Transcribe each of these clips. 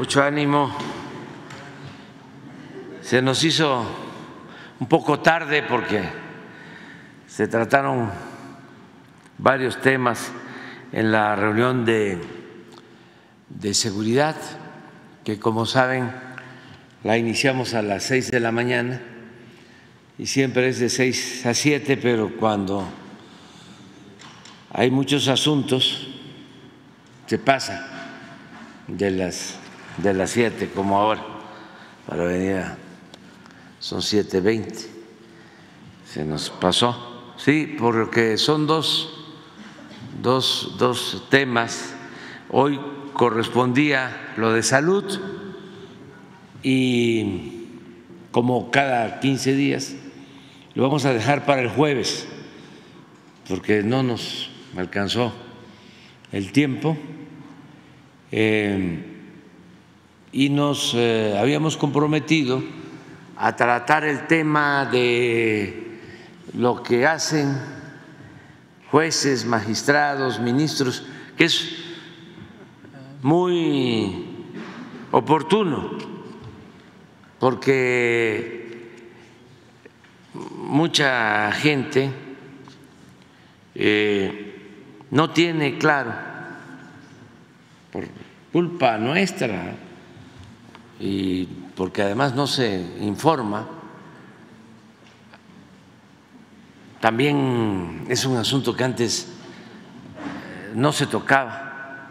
mucho ánimo. Se nos hizo un poco tarde porque se trataron varios temas en la reunión de, de seguridad, que como saben la iniciamos a las seis de la mañana y siempre es de seis a siete, pero cuando hay muchos asuntos se pasa de las de las siete como ahora para venir a, son siete veinte. Se nos pasó. Sí porque son dos dos, dos temas. Hoy correspondía lo de salud y como cada 15 días lo vamos a dejar para el jueves porque no nos alcanzó el tiempo. Eh, y nos eh, habíamos comprometido a tratar el tema de lo que hacen jueces, magistrados, ministros, que es muy oportuno, porque mucha gente eh, no tiene claro, por culpa nuestra, y porque además no se informa, también es un asunto que antes eh, no se tocaba,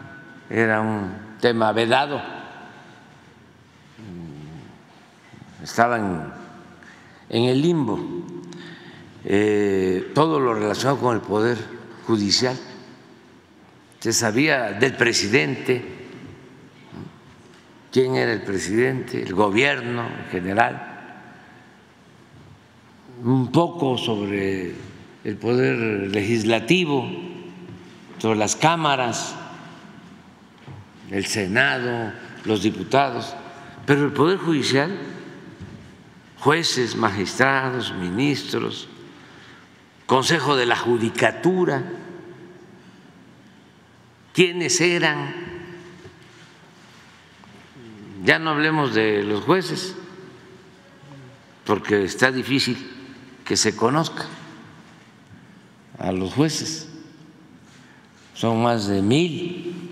era un tema vedado, mm, estaban en el limbo eh, todo lo relacionado con el Poder Judicial. Se sabía del presidente, quién era el presidente, el gobierno en general, un poco sobre el Poder Legislativo, sobre las cámaras, el Senado, los diputados, pero el Poder Judicial, jueces, magistrados, ministros, Consejo de la Judicatura, quiénes eran, ya no hablemos de los jueces, porque está difícil que se conozca a los jueces, son más de mil,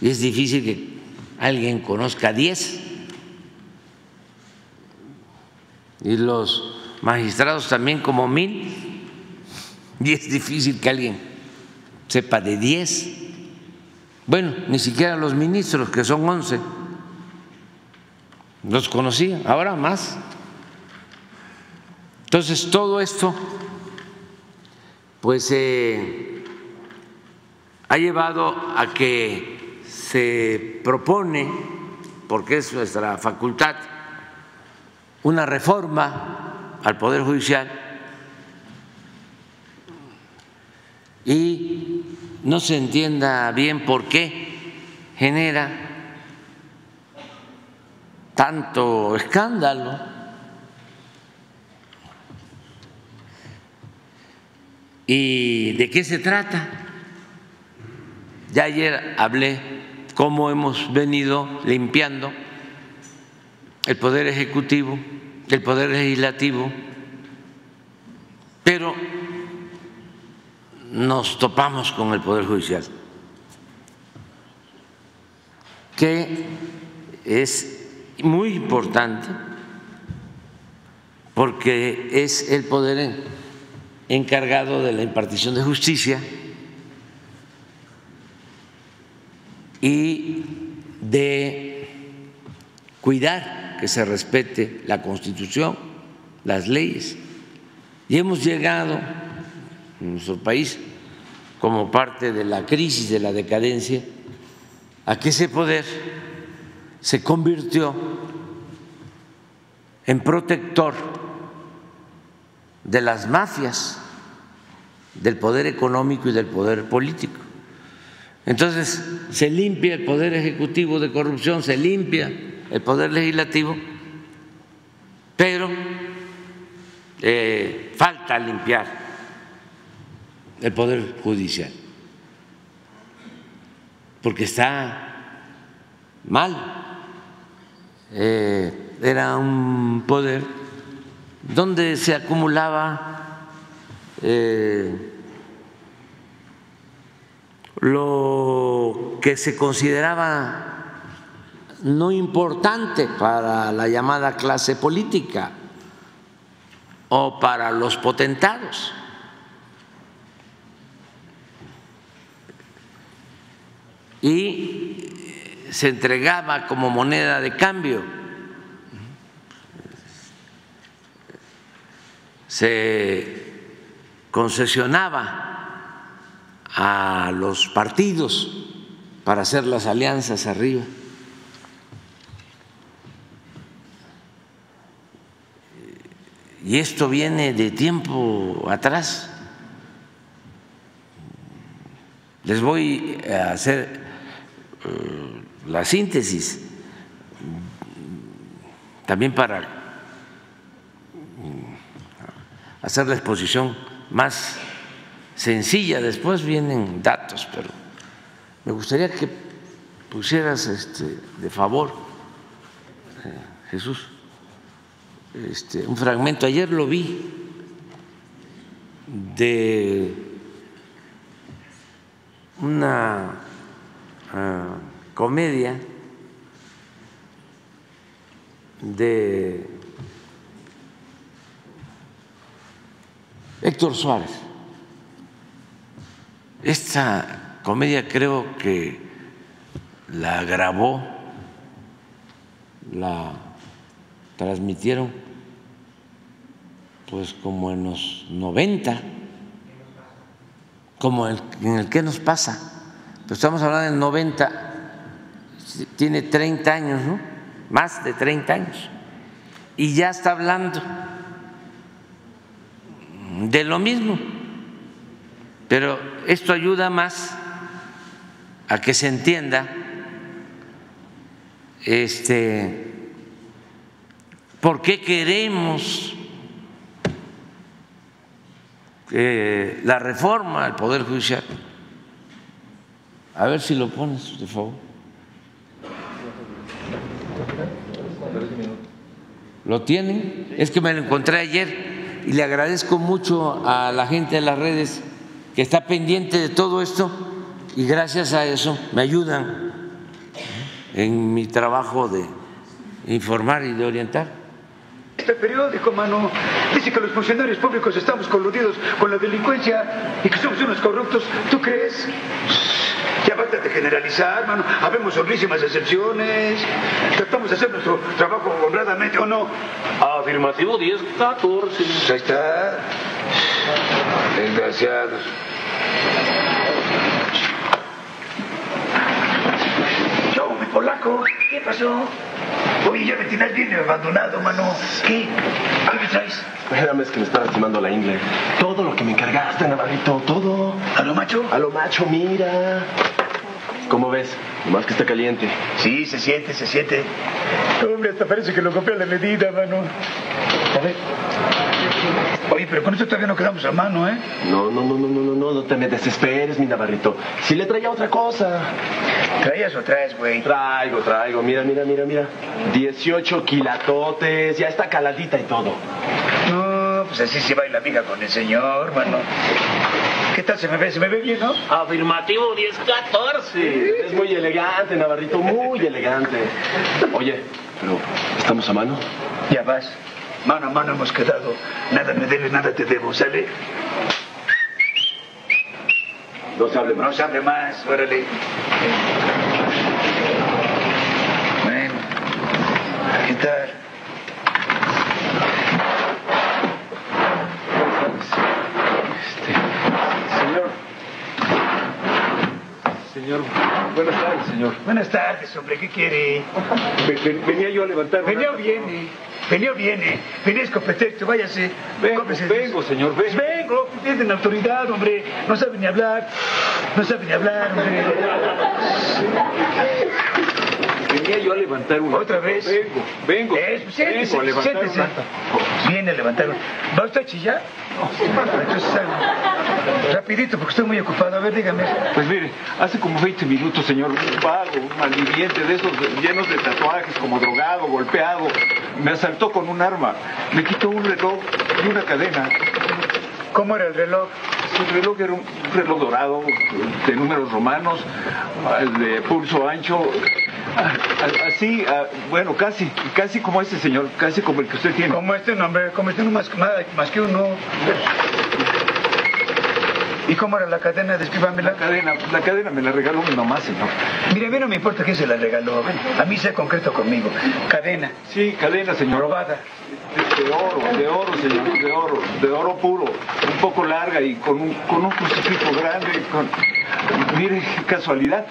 y es difícil que alguien conozca a diez, y los magistrados también como mil, y es difícil que alguien sepa de diez. Bueno, ni siquiera los ministros, que son once, los conocía, ahora más. Entonces, todo esto, pues, eh, ha llevado a que se propone, porque es nuestra facultad, una reforma al Poder Judicial y no se entienda bien por qué genera tanto escándalo. ¿Y de qué se trata? Ya ayer hablé cómo hemos venido limpiando el Poder Ejecutivo del Poder Legislativo, pero nos topamos con el Poder Judicial, que es muy importante porque es el poder encargado de la impartición de justicia y de cuidar que se respete la Constitución, las leyes. Y hemos llegado en nuestro país como parte de la crisis, de la decadencia, a que ese poder se convirtió en protector de las mafias, del poder económico y del poder político. Entonces se limpia el poder ejecutivo de corrupción, se limpia el Poder Legislativo, pero eh, falta limpiar el Poder Judicial, porque está mal. Eh, era un poder donde se acumulaba eh, lo que se consideraba no importante para la llamada clase política o para los potentados. Y se entregaba como moneda de cambio. Se concesionaba a los partidos para hacer las alianzas arriba. Y esto viene de tiempo atrás. Les voy a hacer eh, la síntesis también para hacer la exposición más sencilla, después vienen datos, pero me gustaría que pusieras este, de favor, eh, Jesús, este, un fragmento, ayer lo vi, de una ah, comedia de Héctor Suárez. Esta comedia creo que la grabó, la transmitieron pues como en los 90, como en el que nos pasa. Estamos hablando del 90, tiene 30 años, ¿no? Más de 30 años. Y ya está hablando de lo mismo. Pero esto ayuda más a que se entienda este por qué queremos eh, la reforma al Poder Judicial. A ver si lo pones, de favor. ¿Lo tienen? Es que me lo encontré ayer y le agradezco mucho a la gente de las redes que está pendiente de todo esto y gracias a eso me ayudan en mi trabajo de informar y de orientar. Este periódico, mano, dice que los funcionarios públicos estamos coludidos con la delincuencia y que somos unos corruptos. ¿Tú crees? De generalizar, mano. Habemos horrísimas excepciones. Tratamos de hacer nuestro trabajo honradamente, ¿o no? Afirmativo 10, 14. Ahí está. Desgraciados. Yo, mi polaco, ¿qué pasó? Oye, ya me tienes bien abandonado, mano. ¿Qué? ¿Qué me traes? Espérame, es que me está lastimando la ingle. Todo lo que me encargaste, Navarrito, todo. ¿A lo macho? A lo macho, mira. ¿Cómo ves? Nomás que está caliente. Sí, se siente, se siente. Hombre, hasta parece que lo copió a la medida, mano. A ver. Oye, pero con esto todavía no quedamos a mano, ¿eh? No, no, no, no, no, no, no, no te me desesperes, mi Navarrito. Si le traía otra cosa. ¿Traías o traes, güey? Traigo, traigo, mira, mira, mira, mira. 18 kilatotes, ya está caladita y todo. No, pues así se baila amiga con el señor, mano. ¿Qué tal se me ve? ¿Se me ve bien, no? Afirmativo 10-14. Es muy elegante, Navarrito, muy elegante. Oye, pero ¿estamos a mano? Ya vas. Mano a mano hemos quedado. Nada me debes, nada te debo, ¿sale? No se hable No más. se hable más, órale. Bueno, ¿qué tal? Señor. Señor, buenas tardes, señor. Buenas tardes, hombre, ¿qué quiere? Ve- ven- Venía yo a levantar. Venía o viene, venía o viene, venía escopetecto, váyase. Vengo, vengo, señor, vengo. Vengo, tienen autoridad, hombre, no sabe ni hablar, no sabe ni hablar, hombre. Venía yo a levantar una. ¿Otra vez? Vengo, vengo. Eh, siéntese, vengo a levantar siéntese. una. Viene a levantar una. ¿Va usted a chillar? Entonces, ah, rapidito, porque estoy muy ocupado. A ver, dígame. Pues mire, hace como 20 minutos, señor, un vago, un malviviente de esos llenos de tatuajes, como drogado, golpeado, me asaltó con un arma, me quitó un reloj y una cadena. ¿Cómo era el reloj? El reloj era un reloj dorado, de números romanos, de pulso ancho, así, ah, bueno, casi, casi como este señor, casi como el que usted tiene. Como este nombre, como este no más, más, más que uno. ¿Y cómo era la cadena? Descríbamela. La cadena, la cadena me la regaló mi mamá, señor. Mire, a mí no me importa quién se la regaló. A mí sea concreto conmigo. Cadena. Sí, cadena, señor. Robada. De, de oro, de oro, señor, de oro, de oro puro, un poco larga y con un, con un crucifijo grande, con, mire, qué casualidad,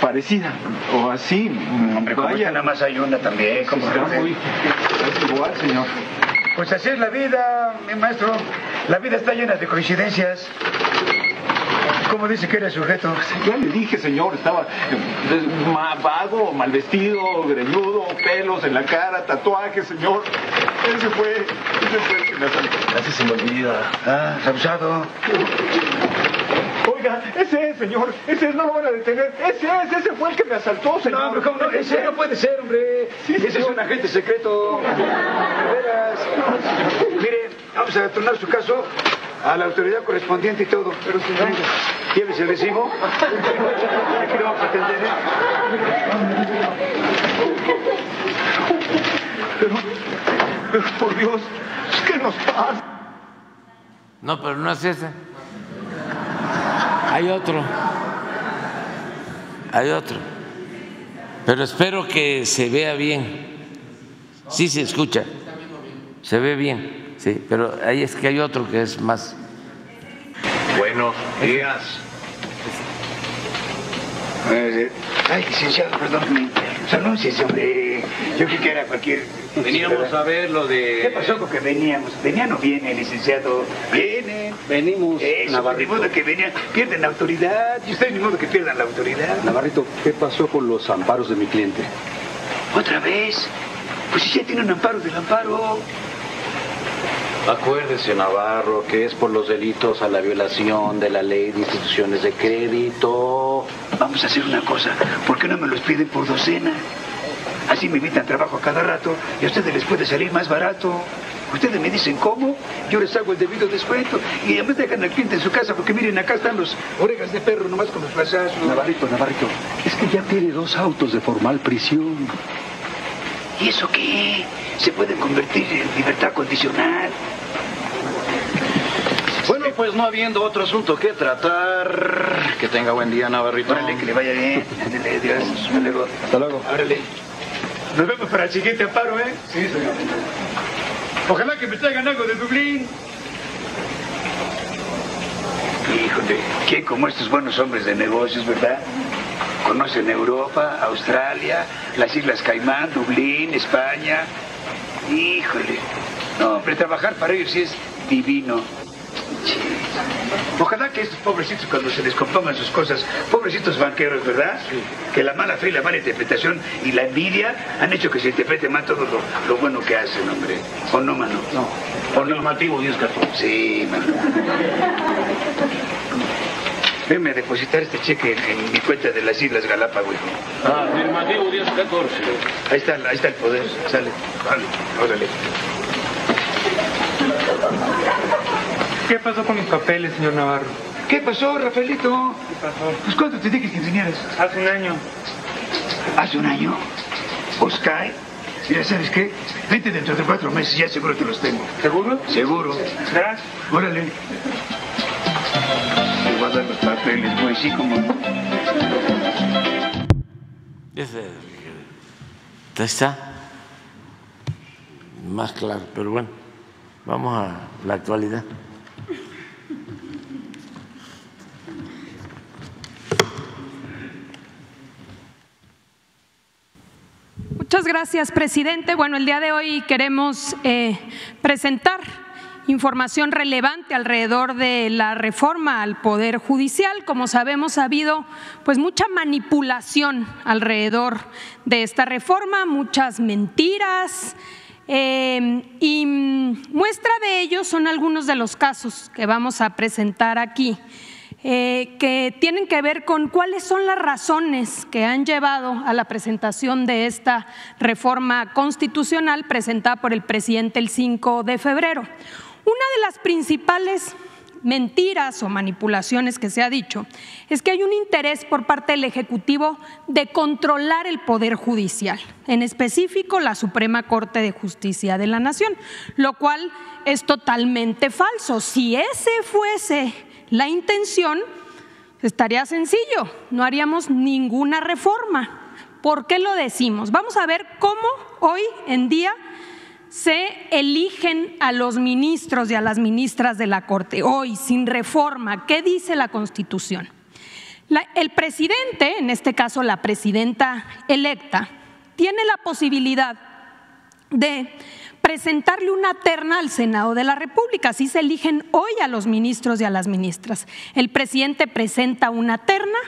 parecida, o así, Hombre, como esta nada más hay una también. ¿cómo está muy, es igual, señor. Pues así es la vida, mi maestro. La vida está llena de coincidencias. ¿Cómo dice que era sujeto? Ya le dije, señor, estaba eh, vago, mal vestido, greñudo, pelos en la cara, tatuajes, señor. Ese fue, ese fue el que me asaltó. Casi se me olvida. Ah, abusado. Oiga, ese es, señor, ese es, no lo van a detener. Ese es, ese fue el que me asaltó, señor. No, hombre, ¿cómo no? Ese no puede ser, hombre. Ese es un agente secreto. De veras. Mire, vamos a turnar su caso a la autoridad correspondiente y todo. Pero si no, llévese el recibo. Aquí lo vamos a atender, ¿eh? Pero por Dios, ¿qué nos pasa? No, pero no es ese. Hay otro. Hay otro. Pero espero que se vea bien. Sí se escucha. Se ve bien, sí. Pero ahí es que hay otro que es más. Buenos días. Eh, Ay, licenciado, perdón. Pues Yo creí que era cualquier... Veníamos a ver lo ¿Qué de... pasó con que veníamos? ¿Venía o no viene, licenciado? Vienen. Venimos, Eso, ni Navarrito. modo que venían, pierden la autoridad. Y ustedes ni modo que pierdan la autoridad. Navarrito, ¿qué pasó con los amparos de mi cliente? ¿Otra vez? Pues si ya tiene un amparo del amparo. Acuérdese, Navarro, que es por los delitos a la violación de la ley de instituciones de crédito. Vamos a hacer una cosa. ¿Por qué no me los piden por docena? Así me evitan trabajo a cada rato y a ustedes les puede salir más barato. Ustedes me dicen cómo, yo les hago el debido descuento y además dejan al cliente en su casa porque miren, acá están los orejas de perro nomás con los flashazos. Navarrito, Navarrito, es que ya tiene dos autos de formal prisión. ¿Y eso qué? Se pueden convertir en libertad condicional. Bueno, pues no habiendo otro asunto que tratar, que tenga buen día, Navarrito. Órale, que le vaya bien. Ándale, Dios. Hasta luego. Hasta luego. Órale. Nos vemos para el siguiente amparo, ¿eh? Sí, señor. Ojalá que me traigan algo de Dublín. Híjole, ¿quién como estos buenos hombres de negocios, verdad? Conocen Europa, Australia, las Islas Caimán, Dublín, España. Híjole. No, hombre, trabajar para ellos sí es divino. Ojalá que estos pobrecitos cuando se les compongan sus cosas, pobrecitos banqueros, ¿verdad? Que la mala fe y la mala interpretación y la envidia han hecho que se interprete mal todo lo, lo bueno que hacen, hombre. ¿O no, mano? No. ¿O no? Normativo 10 14. Sí, mano. Venme a depositar este cheque en, mi cuenta de las Islas Galápagos. Ah, Normativo 10 14. Ahí está, ahí está el poder. Sale. Vale, órale. ¿Qué pasó con mis papeles, señor Navarro? ¿Qué pasó, Rafaelito? ¿Qué pasó? Pues cuánto te dije que vinieras. Hace un año. Hace un año. Oscar. Mira, ¿sabes qué? Vente dentro de cuatro meses, ya seguro te los tengo. ¿Seguro? Seguro. Gracias. Órale. Te voy a dar los papeles, güey, sí, como no. Ese, ahí está. Más claro, pero bueno, vamos a la actualidad. Muchas gracias, presidente. Bueno, el día de hoy queremos eh, presentar información relevante alrededor de la reforma al Poder Judicial. Como sabemos, ha habido pues mucha manipulación alrededor de esta reforma, muchas mentiras, eh, y muestra de ello son algunos de los casos que vamos a presentar aquí. Eh, que tienen que ver con cuáles son las razones que han llevado a la presentación de esta reforma constitucional presentada por el presidente el 5 de febrero. Una de las principales mentiras o manipulaciones que se ha dicho es que hay un interés por parte del Ejecutivo de controlar el Poder Judicial, en específico la Suprema Corte de Justicia de la Nación, lo cual es totalmente falso. Si ese fuese la intención, estaría sencillo, no haríamos ninguna reforma. ¿Por qué lo decimos? Vamos a ver cómo hoy en día se eligen a los ministros y a las ministras de la Corte, hoy sin reforma. ¿Qué dice la Constitución? el presidente, en este caso la presidenta electa, tiene la posibilidad de presentarle una terna al Senado de la República. Así se eligen hoy a los ministros y a las ministras. El presidente presenta una terna.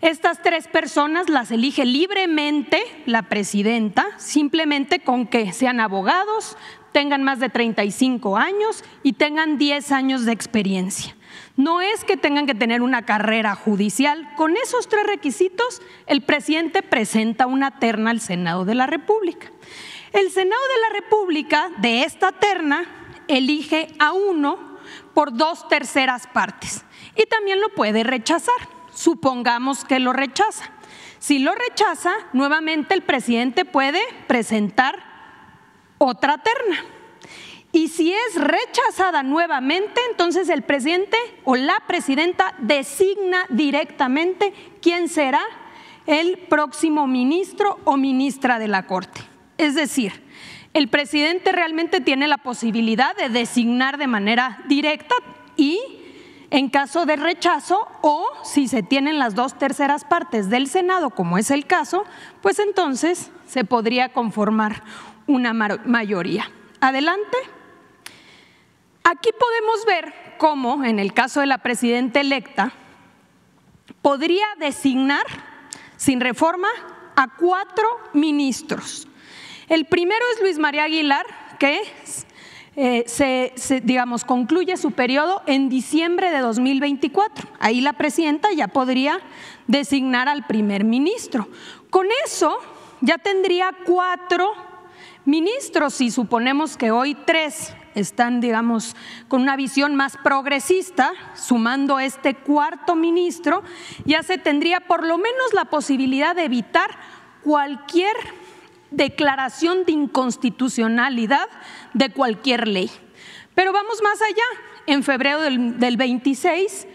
Estas tres personas las elige libremente la presidenta, simplemente con que sean abogados, tengan más de 35 años y tengan 10 años de experiencia. No es que tengan que tener una carrera judicial. Con esos tres requisitos, el presidente presenta una terna al Senado de la República. El Senado de la República de esta terna elige a uno por dos terceras partes y también lo puede rechazar. Supongamos que lo rechaza. Si lo rechaza, nuevamente el presidente puede presentar otra terna. Y si es rechazada nuevamente, entonces el presidente o la presidenta designa directamente quién será el próximo ministro o ministra de la Corte. Es decir, el presidente realmente tiene la posibilidad de designar de manera directa y en caso de rechazo o si se tienen las dos terceras partes del Senado, como es el caso, pues entonces se podría conformar una mayoría. Adelante. Aquí podemos ver cómo, en el caso de la presidenta electa, podría designar sin reforma a cuatro ministros el primero es Luis María Aguilar, que eh, se, digamos, concluye su periodo en diciembre de 2024. Ahí la presidenta ya podría designar al primer ministro. Con eso ya tendría cuatro ministros, si suponemos que hoy tres están, digamos, con una visión más progresista, sumando este cuarto ministro, ya se tendría por lo menos la posibilidad de evitar cualquier declaración de inconstitucionalidad de cualquier ley. Pero vamos más allá. En febrero del, 26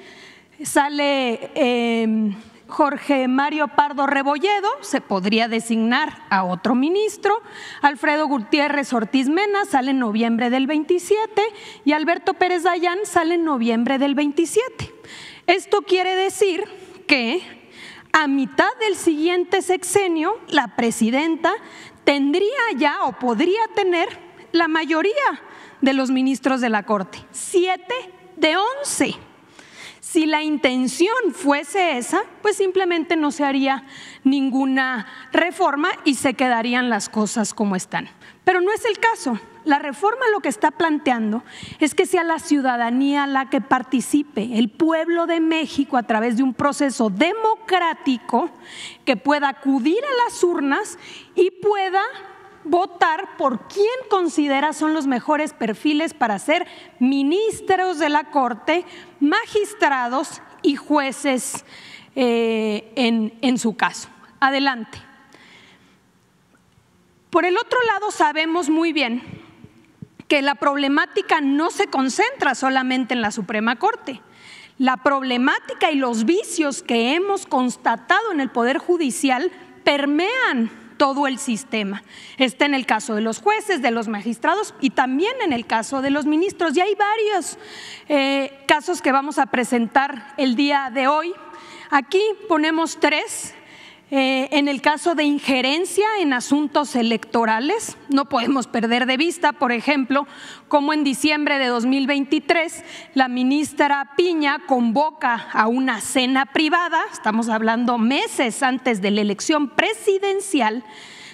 sale em, Jorge Mario Pardo Rebolledo, se podría designar a otro ministro. Alfredo Gutiérrez Ortiz Mena sale en noviembre del 27 y Alberto Pérez Dayán sale en noviembre del 27. Esto quiere decir que a mitad del siguiente sexenio, la presidenta tendría ya o podría tener la mayoría de los ministros de la Corte, siete de once. Si la intención fuese esa, pues simplemente no se haría ninguna reforma y se quedarían las cosas como están. Pero no es el caso. La reforma lo que está planteando es que sea la ciudadanía la que participe, el pueblo de México a través de un proceso democrático que pueda acudir a las urnas y pueda votar por quién considera son los mejores perfiles para ser ministros de la Corte, magistrados y jueces eh, en su caso. Adelante. Por el otro lado, sabemos muy bien que la problemática no se concentra solamente en la Suprema Corte. La problemática y los vicios que hemos constatado en el Poder Judicial permean todo el sistema. Está en el caso de los jueces, de los magistrados y también en el caso de los ministros. Y hay varios eh, casos que vamos a presentar el día de hoy. Aquí ponemos tres Eh, en el caso de injerencia en asuntos electorales, no podemos perder de vista, por ejemplo, cómo en diciembre de 2023 la ministra Piña convoca a una cena privada, estamos hablando meses antes de la elección presidencial,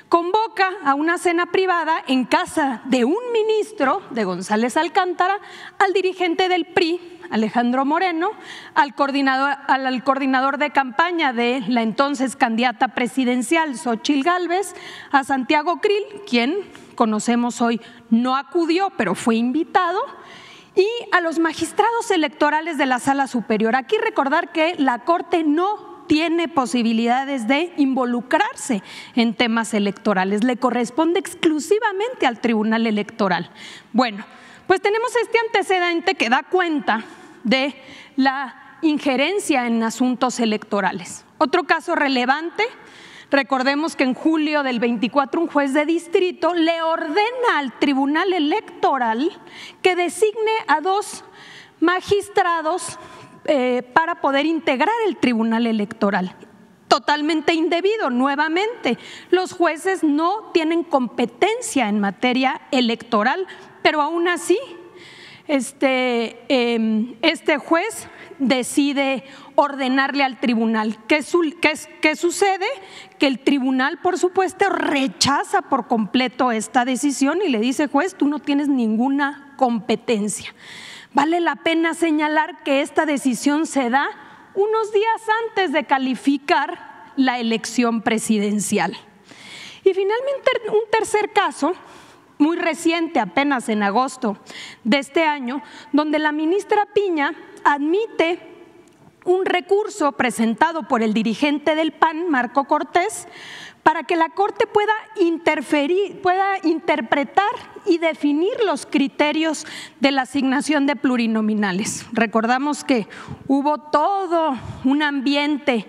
convoca a una cena privada en casa de un ministro de González Alcántara al dirigente del PRI, Alejandro Moreno, al coordinador, al, coordinador de campaña de la entonces candidata presidencial, Xochil Gálvez, a Santiago Krill, quien conocemos hoy no acudió, pero fue invitado, y a los magistrados electorales de la Sala Superior. Aquí recordar que la Corte no tiene posibilidades de involucrarse en temas electorales, le corresponde exclusivamente al Tribunal Electoral. Bueno, pues tenemos este antecedente que da cuenta de la injerencia en asuntos electorales. Otro caso relevante, recordemos que en julio del 24 un juez de distrito le ordena al Tribunal Electoral que designe a dos magistrados eh, para poder integrar el Tribunal Electoral totalmente indebido. Nuevamente, los jueces no tienen competencia en materia electoral pero aún así este, em, este juez decide ordenarle al tribunal. ¿Qué, ¿Qué, sucede? Que el tribunal, por supuesto, rechaza por completo esta decisión y le dice, juez, tú no tienes ninguna competencia. Vale la pena señalar que esta decisión se da unos días antes de calificar la elección presidencial. Y finalmente, un tercer caso muy reciente, apenas en agosto de este año, donde la ministra Piña admite un recurso presentado por el dirigente del PAN, Marco Cortés, para que la Corte pueda interferir, pueda interpretar y definir los criterios de la asignación de plurinominales. Recordamos que hubo todo un ambiente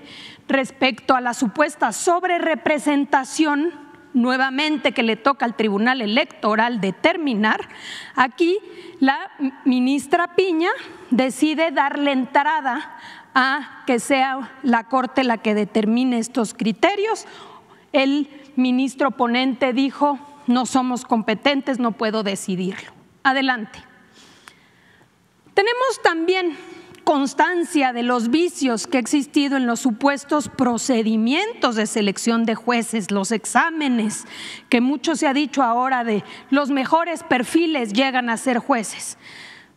respecto a la supuesta sobrerepresentación nuevamente que le toca al Tribunal Electoral determinar, aquí la ministra Piña decide darle entrada a que sea la Corte la que determine estos criterios. El ministro ponente dijo, no somos competentes, no puedo decidirlo. Adelante. Tenemos también constancia de los vicios que ha existido en los supuestos procedimientos de selección de jueces, los exámenes, que mucho se ha dicho ahora de los mejores perfiles llegan a ser jueces.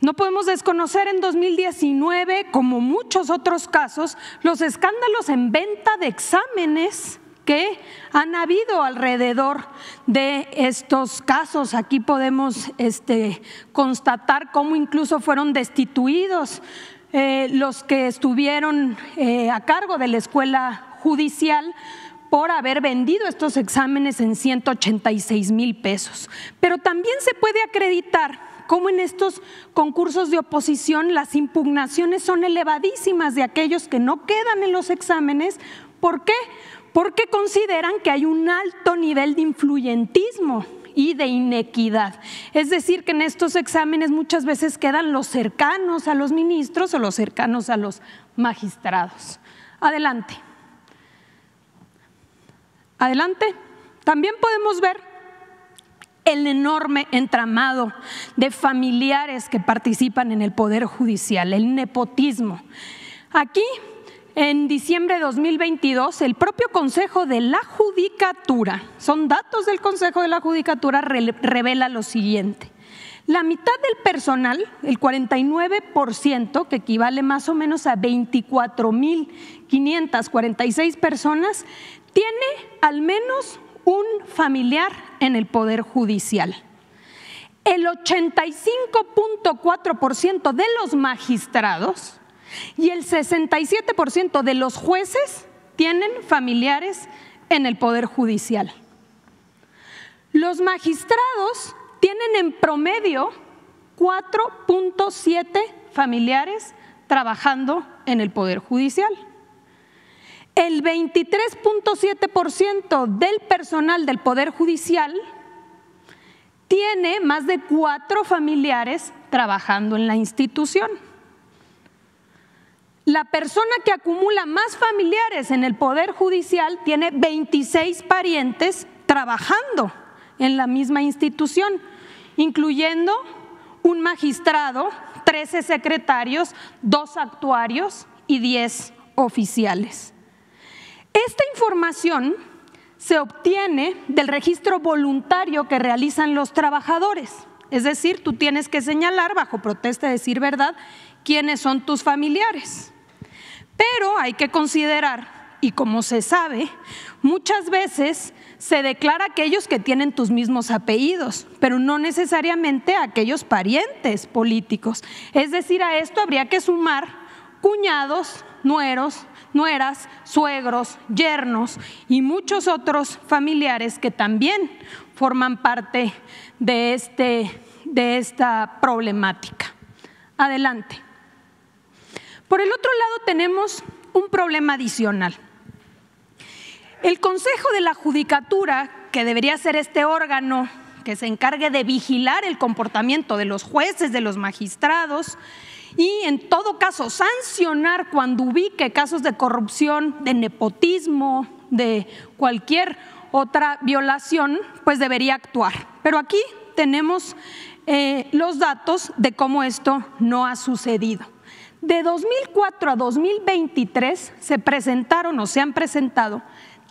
No podemos desconocer en 2019, como muchos otros casos, los escándalos en venta de exámenes que han habido alrededor de estos casos. Aquí podemos este, constatar cómo incluso fueron destituidos eh, los que estuvieron eh, a cargo de la escuela judicial por haber vendido estos exámenes en 186 mil pesos. Pero también se puede acreditar cómo en estos concursos de oposición las impugnaciones son elevadísimas de aquellos que no quedan en los exámenes. ¿Por qué? Porque consideran que hay un alto nivel de influyentismo y de inequidad. Es decir, que en estos exámenes muchas veces quedan los cercanos a los ministros o los cercanos a los magistrados. Adelante. Adelante. También podemos ver el enorme entramado de familiares que participan en el Poder Judicial, el nepotismo. Aquí en diciembre de 2022, el propio Consejo de la Judicatura, son datos del Consejo de la Judicatura, revela lo siguiente. La mitad del personal, el 49%, que equivale más o menos a 24.546 personas, tiene al menos un familiar en el Poder Judicial. El 85.4% de los magistrados y el 67% de los jueces tienen familiares en el Poder Judicial. Los magistrados tienen en promedio 4.7 familiares trabajando en el Poder Judicial. El 23.7% del personal del Poder Judicial tiene más de cuatro familiares trabajando en la institución. La persona que acumula más familiares en el Poder Judicial tiene 26 parientes trabajando en la misma institución, incluyendo un magistrado, 13 secretarios, dos actuarios y 10 oficiales. Esta información se obtiene del registro voluntario que realizan los trabajadores. Es decir, tú tienes que señalar bajo protesta de decir verdad quiénes son tus familiares. Pero hay que considerar, y como se sabe, muchas veces se declara aquellos que tienen tus mismos apellidos, pero no necesariamente aquellos parientes políticos. Es decir, a esto habría que sumar cuñados, nueros, nueras, suegros, yernos y muchos otros familiares que también forman parte de, este, de esta problemática. Adelante. Por el otro lado tenemos un problema adicional. El Consejo de la Judicatura, que debería ser este órgano que se encargue de vigilar el comportamiento de los jueces, de los magistrados, y en todo caso sancionar cuando ubique casos de corrupción, de nepotismo, de cualquier otra violación, pues debería actuar. Pero aquí tenemos eh, los datos de cómo esto no ha sucedido. De 2004 a 2023 se presentaron o se han presentado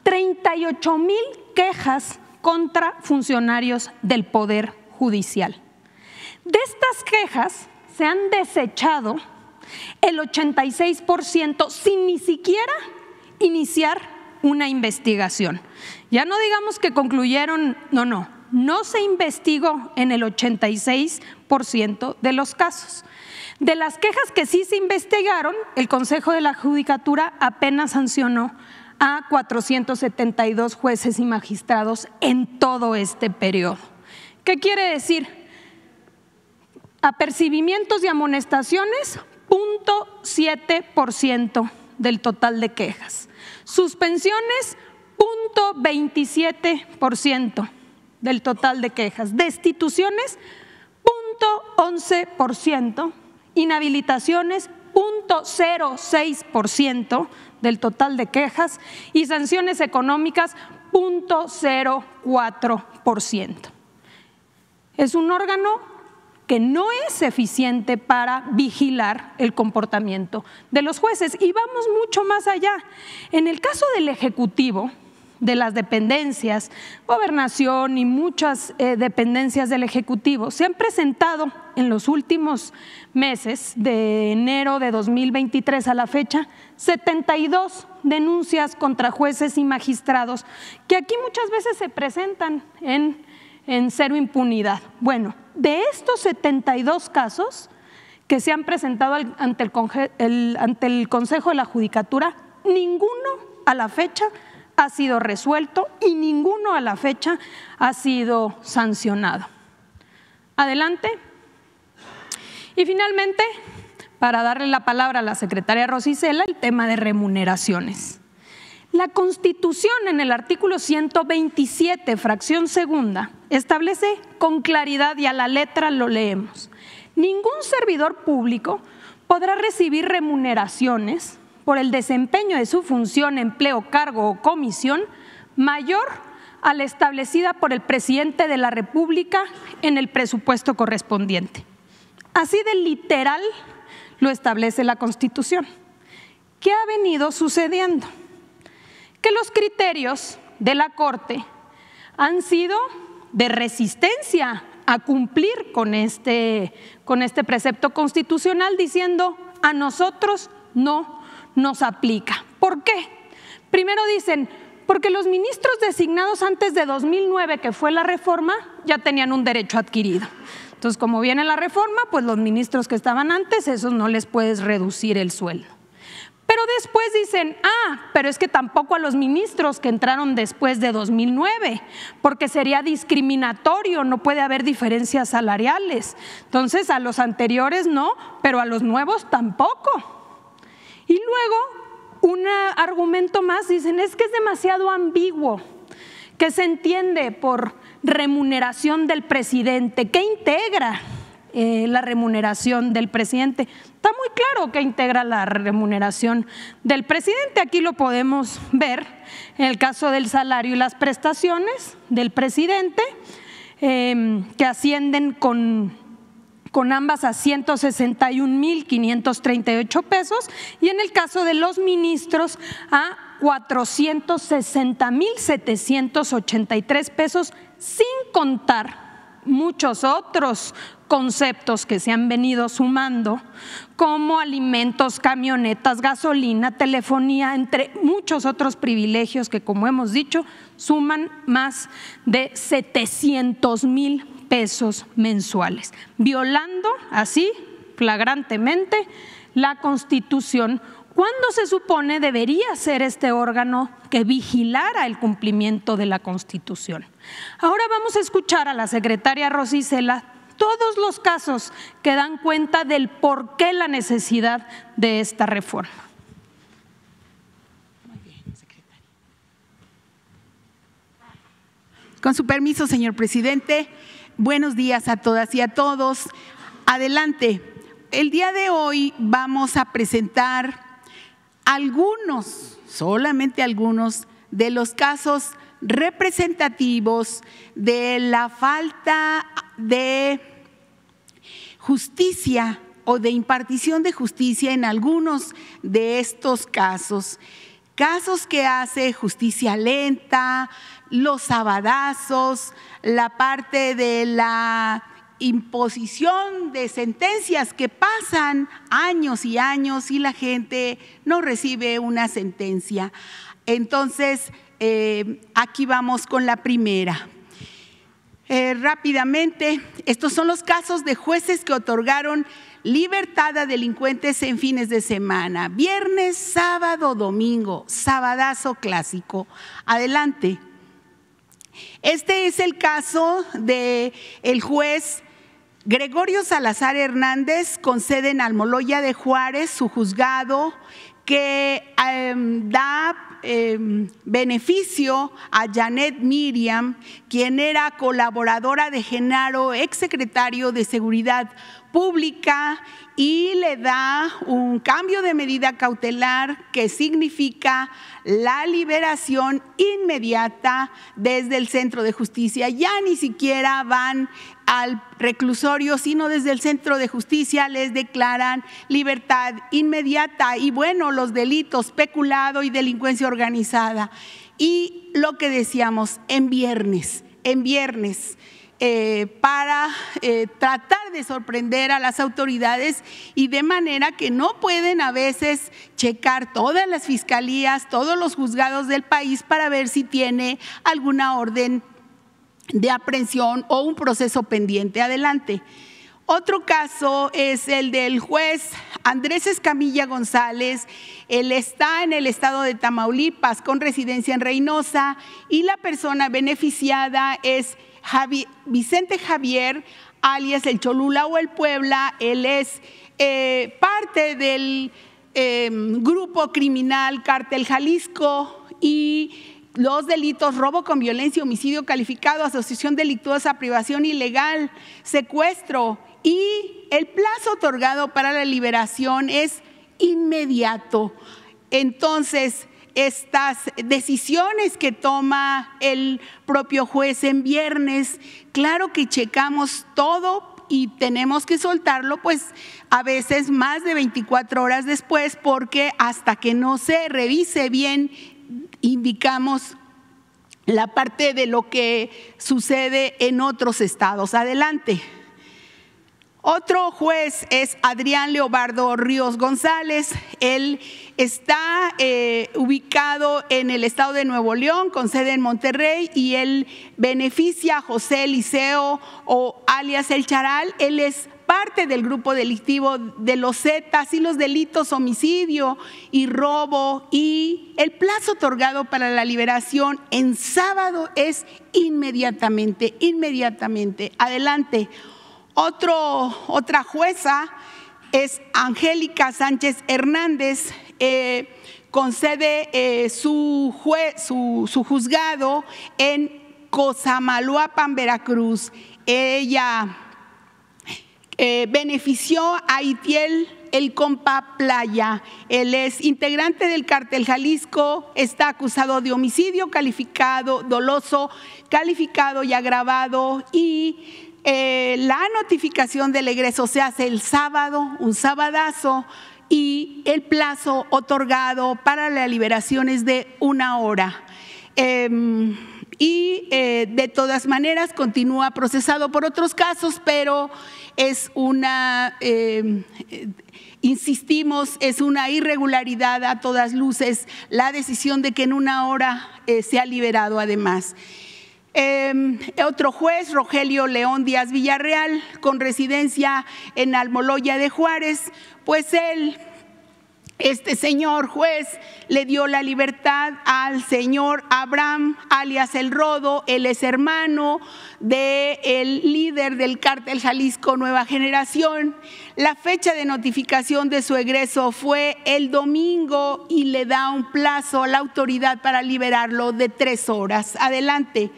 38 mil quejas contra funcionarios del Poder Judicial. De estas quejas se han desechado el 86% sin ni siquiera iniciar una investigación. Ya no digamos que concluyeron, no, no, no se investigó en el 86% de los casos. De las quejas que sí se investigaron, el Consejo de la Judicatura apenas sancionó a 472 jueces y magistrados en todo este periodo. ¿Qué quiere decir? Apercibimientos y amonestaciones, 0.7% del total de quejas. Suspensiones, 0.27% del total de quejas. Destituciones, 0.11%. Inhabilitaciones, 0.06% del total de quejas y sanciones económicas 0.04%. Es un órgano que no es eficiente para vigilar el comportamiento de los jueces. Y vamos mucho más allá. En el caso del Ejecutivo, de las dependencias, gobernación y muchas eh, dependencias del Ejecutivo se han presentado en los últimos meses, de enero de 2023 a la fecha, 72 denuncias contra jueces y magistrados, que aquí muchas veces se presentan en, en cero impunidad. Bueno, de estos 72 casos que se han presentado ante el, ante el Consejo de la Judicatura, ninguno a la fecha ha sido resuelto y ninguno a la fecha ha sido sancionado. Adelante. Y finalmente, para darle la palabra a la secretaria Rosicela, el tema de remuneraciones. La Constitución en el artículo 127, fracción segunda, establece con claridad y a la letra lo leemos. Ningún servidor público podrá recibir remuneraciones por el desempeño de su función, empleo, cargo o comisión mayor a la establecida por el presidente de la República en el presupuesto correspondiente. Así de literal lo establece la Constitución. ¿Qué ha venido sucediendo? Que los criterios de la Corte han sido de resistencia a cumplir con este, con este precepto constitucional diciendo a nosotros no nos aplica. ¿Por qué? Primero dicen, porque los ministros designados antes de 2009, que fue la reforma, ya tenían un derecho adquirido. Entonces, como viene la reforma, pues los ministros que estaban antes, esos no les puedes reducir el sueldo. Pero después dicen, ah, pero es que tampoco a los ministros que entraron después de 2009, porque sería discriminatorio, no puede haber diferencias salariales. Entonces, a los anteriores no, pero a los nuevos tampoco. Y luego, un argumento más, dicen, es que es demasiado ambiguo, que se entiende por remuneración del presidente, que integra eh, la remuneración del presidente. Está muy claro que integra la remuneración del presidente. Aquí lo podemos ver en el caso del salario y las prestaciones del presidente, eh, que ascienden con con ambas a 161.538 pesos y en el caso de los ministros a 460.783 pesos, sin contar muchos otros conceptos que se han venido sumando, como alimentos, camionetas, gasolina, telefonía, entre muchos otros privilegios que, como hemos dicho, suman más de 700 mil pesos mensuales, violando así flagrantemente la Constitución cuando se supone debería ser este órgano que vigilara el cumplimiento de la Constitución. Ahora vamos a escuchar a la secretaria Rosicela todos los casos que dan cuenta del por qué la necesidad de esta reforma. Con su permiso, señor presidente, Buenos días a todas y a todos. Adelante. El día de hoy vamos a presentar algunos, solamente algunos, de los casos representativos de la falta de justicia o de impartición de justicia en algunos de estos casos. Casos que hace justicia lenta, los sabadazos, la parte de la imposición de sentencias que pasan años y años y la gente no recibe una sentencia. Entonces, eh, aquí vamos con la primera. Eh, rápidamente, estos son los casos de jueces que otorgaron libertad a delincuentes en fines de semana, viernes, sábado, domingo, sabadazo clásico. Adelante. Este es el caso de el juez Gregorio Salazar Hernández con sede en Almoloya de Juárez, su juzgado, que em, da em, beneficio a Janet Miriam, quien era colaboradora de Genaro, exsecretario de Seguridad Pública y le da un cambio de medida cautelar que significa la liberación inmediata desde el centro de justicia. Ya ni siquiera van al reclusorio, sino desde el centro de justicia les declaran libertad inmediata y bueno, los delitos, peculado y delincuencia organizada. Y lo que decíamos, en viernes, en viernes eh, para eh, tratar de sorprender a las autoridades y de manera que no pueden a veces checar todas las fiscalías, todos los juzgados del país para ver si tiene alguna orden de aprehensión o un proceso pendiente. Adelante. Otro caso es el del juez Andrés Escamilla González. Él está en el estado de Tamaulipas con residencia en Reynosa y la persona beneficiada es Vicente Javier, alias el Cholula o el Puebla, él es eh, parte del em, grupo criminal Cártel Jalisco y los delitos robo con violencia, homicidio calificado, asociación delictuosa, privación ilegal, secuestro y el plazo otorgado para la liberación es inmediato. Entonces, estas decisiones que toma el propio juez en viernes. Claro que checamos todo y tenemos que soltarlo pues a veces más de 24 horas después porque hasta que no se revise bien indicamos la parte de lo que sucede en otros estados. Adelante. Otro juez es Adrián Leobardo Ríos González. Él está eh, ubicado en el estado de Nuevo León, con sede en Monterrey, y él beneficia a José Eliseo o alias El Charal. Él es parte del grupo delictivo de los Zetas y los delitos homicidio y robo y el plazo otorgado para la liberación en sábado es inmediatamente, inmediatamente. Adelante otra jueza es Angélica Sánchez Hernández, eh, concede eh, su, su, juzgado en Cosamaloapan, Veracruz. Ella eh, benefició a Itiel el compa Playa. Él es integrante del cártel Jalisco, está acusado de homicidio calificado, doloso, calificado y agravado y eh, la notificación del egreso se hace el sábado, un sabadazo, y el plazo otorgado para la liberación es de una hora. Em, y eh, de todas maneras continúa procesado por otros casos, pero es una, em, insistimos, es una irregularidad a todas luces la decisión de que en una hora eh, sea liberado además. Em, otro juez, Rogelio León Díaz Villarreal, con residencia en Almoloya de Juárez, pues él este señor juez le dio la libertad al señor Abraham, alias El Rodo, él es hermano del el líder del cártel Jalisco Nueva Generación. La fecha de notificación de su egreso fue el domingo y le da un plazo a la autoridad para liberarlo de tres horas. Adelante.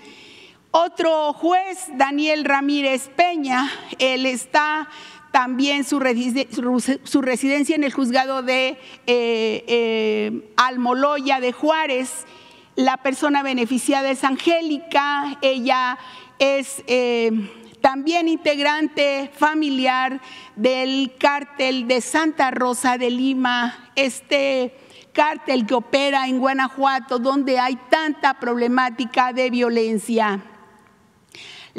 Otro juez, Daniel Ramírez Peña, él está también su, residencia en el juzgado de eh, eh, Almoloya de Juárez. La persona beneficiada es Angélica, ella es eh, también integrante familiar del cártel de Santa Rosa de Lima, este cártel que opera en Guanajuato, donde hay tanta problemática de violencia.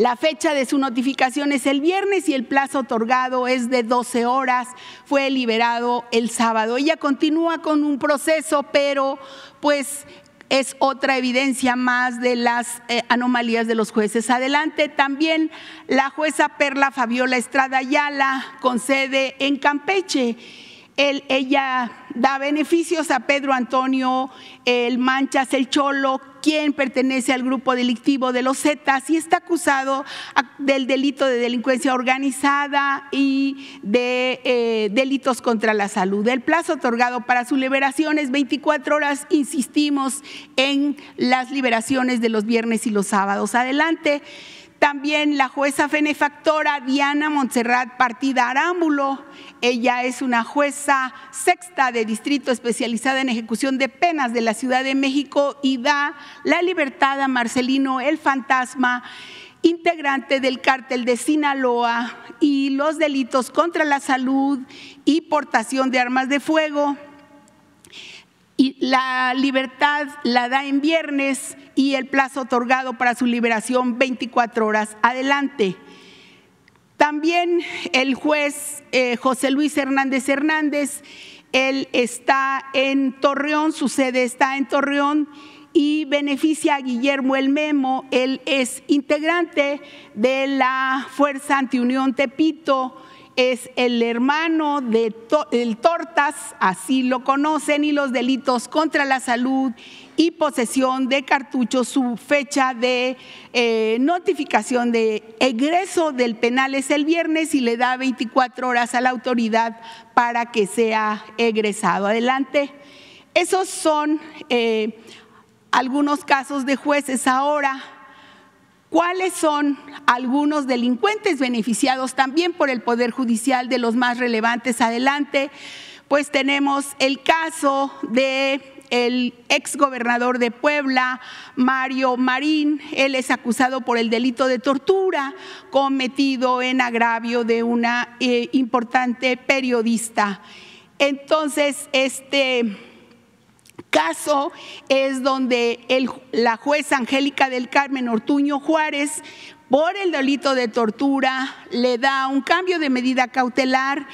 La fecha de su notificación es el viernes y el plazo otorgado es de 12 horas. Fue liberado el sábado. Ella continúa con un proceso, pero pues es otra evidencia más de las eh, anomalías de los jueces. Adelante también la jueza Perla Fabiola Estrada Ayala con sede en Campeche ella da beneficios a Pedro Antonio el Manchas, el Cholo, quien pertenece al grupo delictivo de los Zetas y está acusado del delito de delincuencia organizada y de eh, delitos contra la salud. El plazo otorgado para su liberación es 24 horas. Insistimos en las liberaciones de los viernes y los sábados. Adelante. También la jueza benefactora Diana Montserrat Partida Arámbulo. Ella es una jueza sexta de distrito especializada en ejecución de penas de la Ciudad de México y da la libertad a Marcelino el Fantasma, integrante del cártel de Sinaloa y los delitos contra la salud y portación de armas de fuego y la libertad la da en viernes y el plazo otorgado para su liberación 24 horas adelante. También el juez eh, José Luis Hernández Hernández, él está en Torreón, su sede está en Torreón y beneficia a Guillermo El Memo, él es integrante de la Fuerza Antiunión Tepito es el hermano de el Tortas, así lo conocen, y los delitos contra la salud y posesión de cartuchos. Su fecha de eh, notificación de egreso del penal es el viernes y le da 24 horas a la autoridad para que sea egresado. Adelante. Esos son eh, algunos casos de jueces ahora ¿Cuáles son algunos delincuentes beneficiados también por el Poder Judicial de los más relevantes? Adelante, pues tenemos el caso de el ex gobernador de Puebla, Mario Marín. Él es acusado por el delito de tortura cometido en agravio de una eh, importante periodista. Entonces, este caso es donde la jueza Angélica del Carmen Ortuño Juárez, por el delito de tortura, le da un cambio de medida cautelar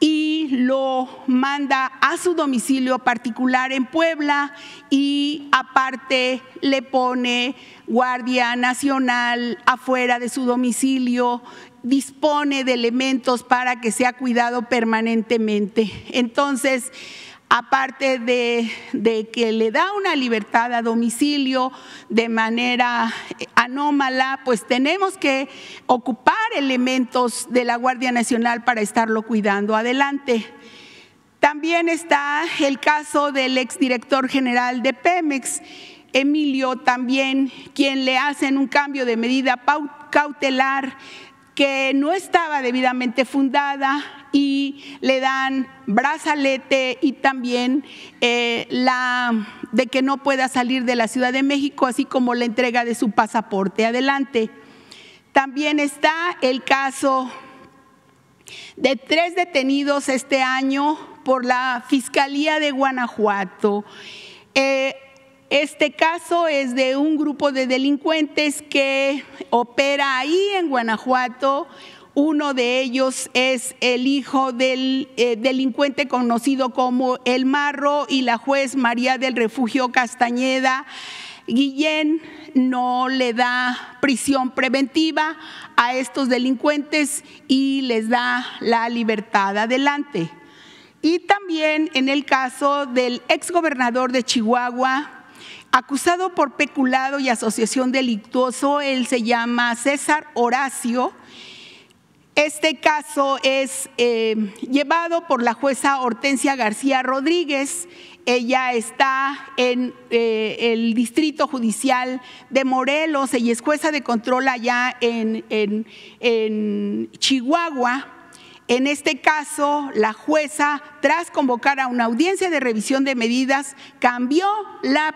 y lo manda a su domicilio particular en Puebla y aparte le pone Guardia Nacional afuera de su domicilio, dispone de elementos para que sea cuidado permanentemente. Entonces, aparte de, que le da una libertad a domicilio de manera anómala, pues tenemos que ocupar elementos de la Guardia Nacional para estarlo cuidando. Adelante. También está el caso del exdirector general de Pemex, Emilio, también quien le hacen un cambio de medida cautelar que no estaba debidamente fundada y le dan brazalete y también eh, la de que no pueda salir de la Ciudad de México, así como la entrega de su pasaporte. Adelante. También está el caso de tres detenidos este año por la Fiscalía de Guanajuato. Eh, este caso es de un grupo de delincuentes que opera ahí en Guanajuato. Uno de ellos es el hijo del eh, delincuente conocido como El Marro y la juez María del Refugio Castañeda. Guillén no le da prisión preventiva a estos delincuentes y les da la libertad. Adelante. Y también en el caso del exgobernador de Chihuahua, acusado por peculado y asociación delictuoso. Él se llama César Horacio. Este caso es eh, llevado por la jueza Hortensia García Rodríguez. Ella está en eh, el Distrito Judicial de Morelos. Ella es jueza de control allá en, en Chihuahua. En este caso, la jueza, tras convocar a una audiencia de revisión de medidas, cambió la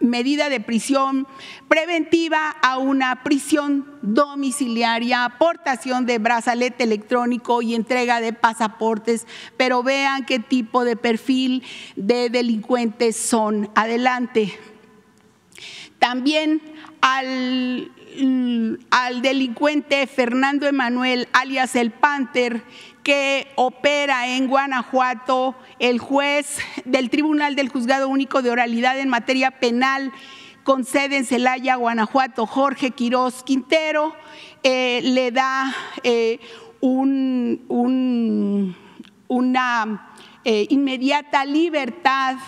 medida de prisión preventiva a una prisión domiciliaria, aportación de brazalete electrónico y entrega de pasaportes, pero vean qué tipo de perfil de delincuentes son. Adelante. También al, al delincuente Fernando Emanuel, alias el Panther, que opera en Guanajuato, el juez del Tribunal del Juzgado Único de Oralidad en materia penal con sede en Celaya, Guanajuato, Jorge Quirós Quintero, eh, le da eh, una eh, inmediata libertad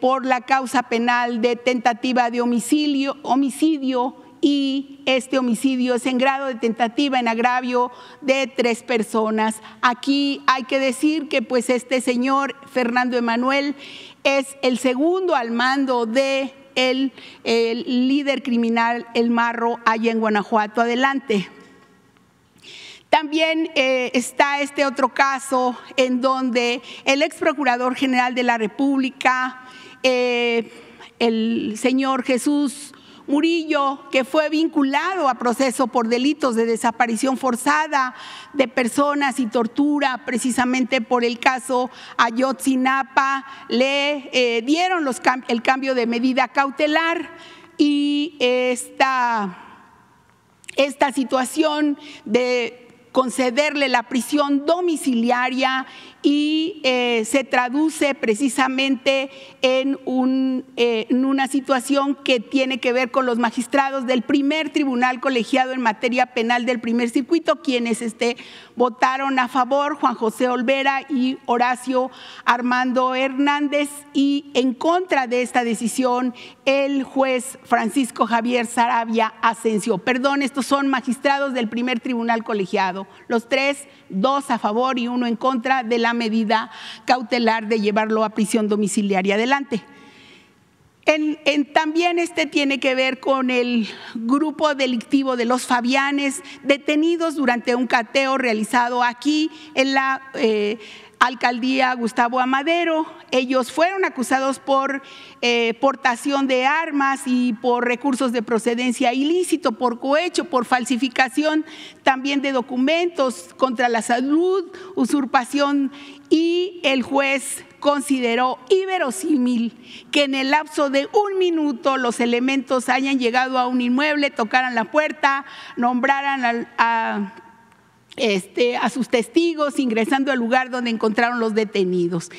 por la causa penal de tentativa de homicidio y este homicidio es en grado de tentativa en agravio de tres personas. Aquí hay que decir que pues este señor Fernando Emanuel es el segundo al mando de el, líder criminal El Marro allá en Guanajuato. Adelante. También eh, está este otro caso en donde el ex procurador general de la República, eh, el señor Jesús Murillo, que fue vinculado a proceso por delitos de desaparición forzada de personas y tortura, precisamente por el caso Ayotzinapa, le eh, dieron el cambio de medida cautelar y esta, esta situación de concederle la prisión domiciliaria y eh, se traduce precisamente eh, en, una situación que tiene que ver con los magistrados del primer tribunal colegiado en materia penal del primer circuito, quienes este, votaron a favor, Juan José Olvera y Horacio Armando Hernández, y en contra de esta decisión el juez Francisco Javier Sarabia Asensio. Perdón, estos son magistrados del primer tribunal colegiado, los tres, dos a favor y uno en contra de la medida cautelar de llevarlo a prisión domiciliaria. Adelante. También este tiene que ver con el grupo delictivo de los Fabianes, detenidos durante un cateo realizado aquí en la eh, alcaldía Gustavo Amadero. Ellos fueron acusados por eh, portación de armas y por recursos de procedencia ilícito, por cohecho, por falsificación también de documentos contra la salud, usurpación y el juez consideró inverosímil que en el lapso de un minuto los elementos hayan llegado a un inmueble, tocaran la puerta, nombraran a, este, a sus testigos, ingresando al lugar donde encontraron los detenidos.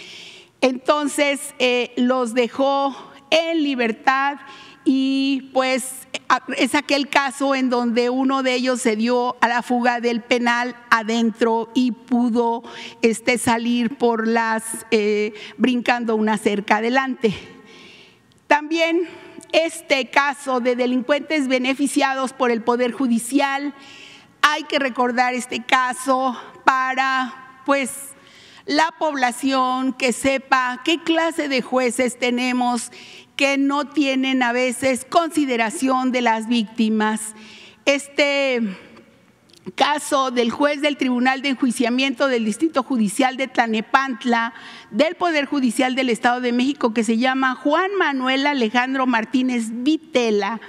Entonces eh, los dejó en libertad y pues es aquel caso en donde uno de ellos se dio a la fuga del penal adentro y pudo este, salir por las, eh, brincando una cerca adelante. También este caso de delincuentes beneficiados por el Poder Judicial, hay que recordar este caso para pues la población que sepa qué clase de jueces tenemos que no tienen a veces consideración de las víctimas. Este caso del juez del Tribunal de Enjuiciamiento del Distrito Judicial de Tlanepantla, del Poder Judicial del Estado de México, que se llama Juan Manuel Alejandro Martínez Vitela,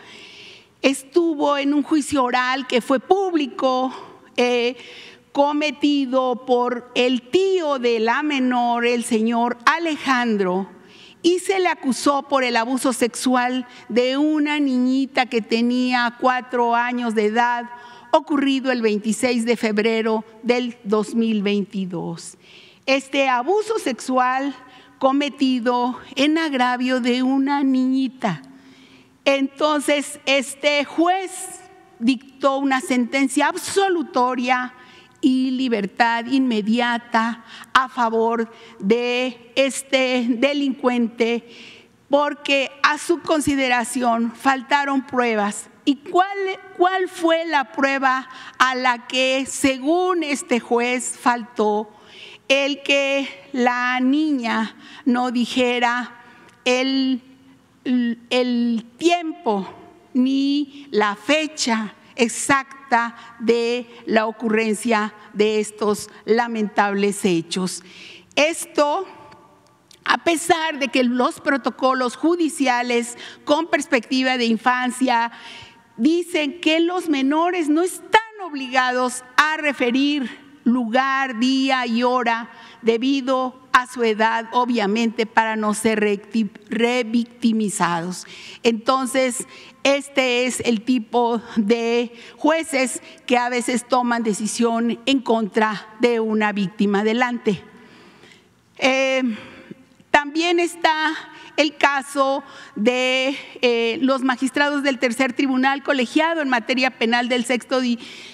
estuvo en un juicio oral que fue público, eh, cometido por el tío de la menor, el señor Alejandro, y se le acusó por el abuso sexual de una niñita que tenía cuatro años de edad, ocurrido el 26 de febrero del 2022. Este abuso sexual cometido en agravio de una niñita. Entonces, este juez dictó una sentencia absolutoria y libertad inmediata a favor de este delincuente porque a su consideración faltaron pruebas. ¿Y cuál, cuál fue la prueba a la que, según este juez, faltó? El que la niña no dijera el, el tiempo ni la fecha exacta de la ocurrencia de estos lamentables hechos. Esto a pesar de que los protocolos judiciales con perspectiva de infancia dicen que los menores no están obligados a referir lugar, día y hora debido a su edad, obviamente, para no ser revictimizados. Entonces, este es el tipo de jueces que a veces toman decisión en contra de una víctima. Adelante. Eh, también está el caso de eh, los magistrados del tercer tribunal colegiado en materia penal del sexto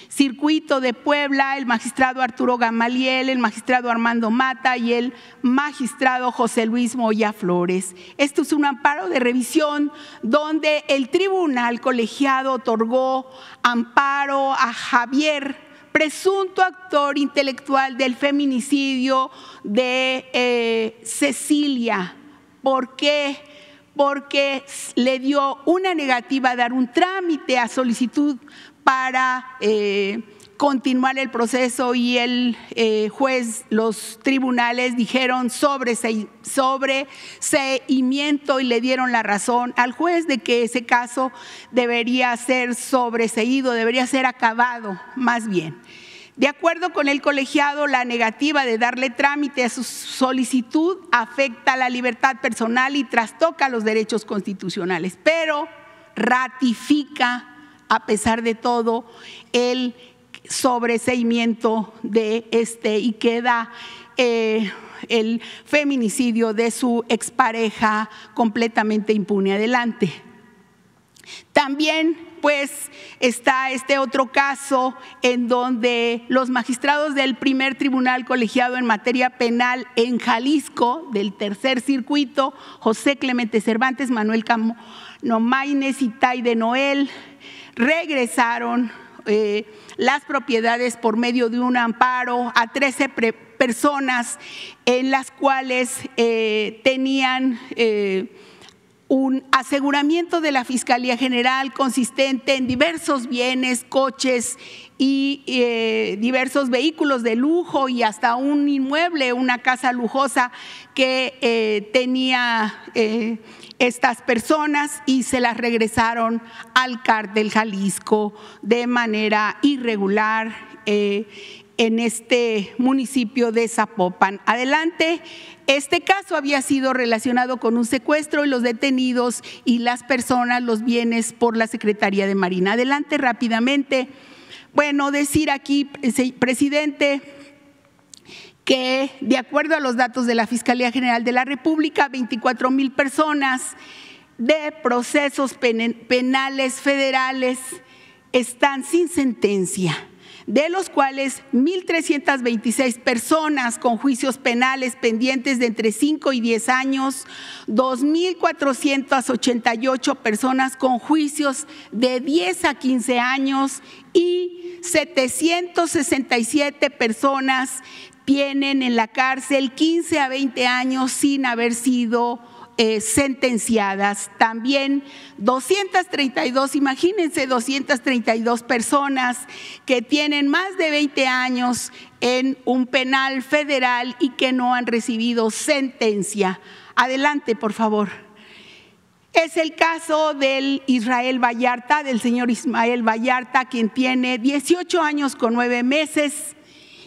circuito de Puebla, el magistrado Arturo Gamaliel, el magistrado Armando Mata y el magistrado José Luis Moya Flores. Esto es un amparo de revisión donde el tribunal colegiado otorgó amparo a Javier presunto actor intelectual del feminicidio de eh, Cecilia ¿Por qué? Porque le dio una negativa a dar un trámite a solicitud para eh, continuar el proceso y el eh, juez, los tribunales dijeron sobre, seguimiento y le dieron la razón al juez de que ese caso debería ser sobreseído, debería ser acabado más bien. De acuerdo con el colegiado, la negativa de darle trámite a su solicitud afecta la libertad personal y trastoca los derechos constitucionales, pero ratifica, a pesar de todo, el sobreseimiento de este y queda eh, el feminicidio de su expareja completamente impune. Adelante. También pues está este otro caso en donde los magistrados del primer tribunal colegiado en materia penal en Jalisco, del tercer circuito, José Clemente Cervantes, Manuel Camo y Tai de Noel, regresaron eh, las propiedades por medio de un amparo a 13 personas en las cuales eh, tenían... Eh, un aseguramiento de la Fiscalía General consistente en diversos bienes, coches y eh, diversos vehículos de lujo y hasta un inmueble, una casa lujosa que eh, tenía eh, estas personas y se las regresaron al cártel Jalisco de manera irregular en este municipio de Zapopan. Adelante. Este caso había sido relacionado con un secuestro y los detenidos y las personas, los bienes por la Secretaría de Marina. Adelante rápidamente. Bueno, decir aquí, presidente, que de acuerdo a los datos de la Fiscalía General de la República, 24 mil personas de procesos penales federales están sin sentencia de los cuales 1.326 personas con juicios penales pendientes de entre 5 y 10 años, 2.488 personas con juicios de 10 a 15 años y 767 personas tienen en la cárcel 15 a 20 años sin haber sido eh, sentenciadas. También 232, imagínense 232 personas que tienen más de 20 años en un penal federal y que no han recibido sentencia. Adelante, por favor. Es el caso del Israel Vallarta, del señor Ismael Vallarta, quien tiene 18 años con 9 meses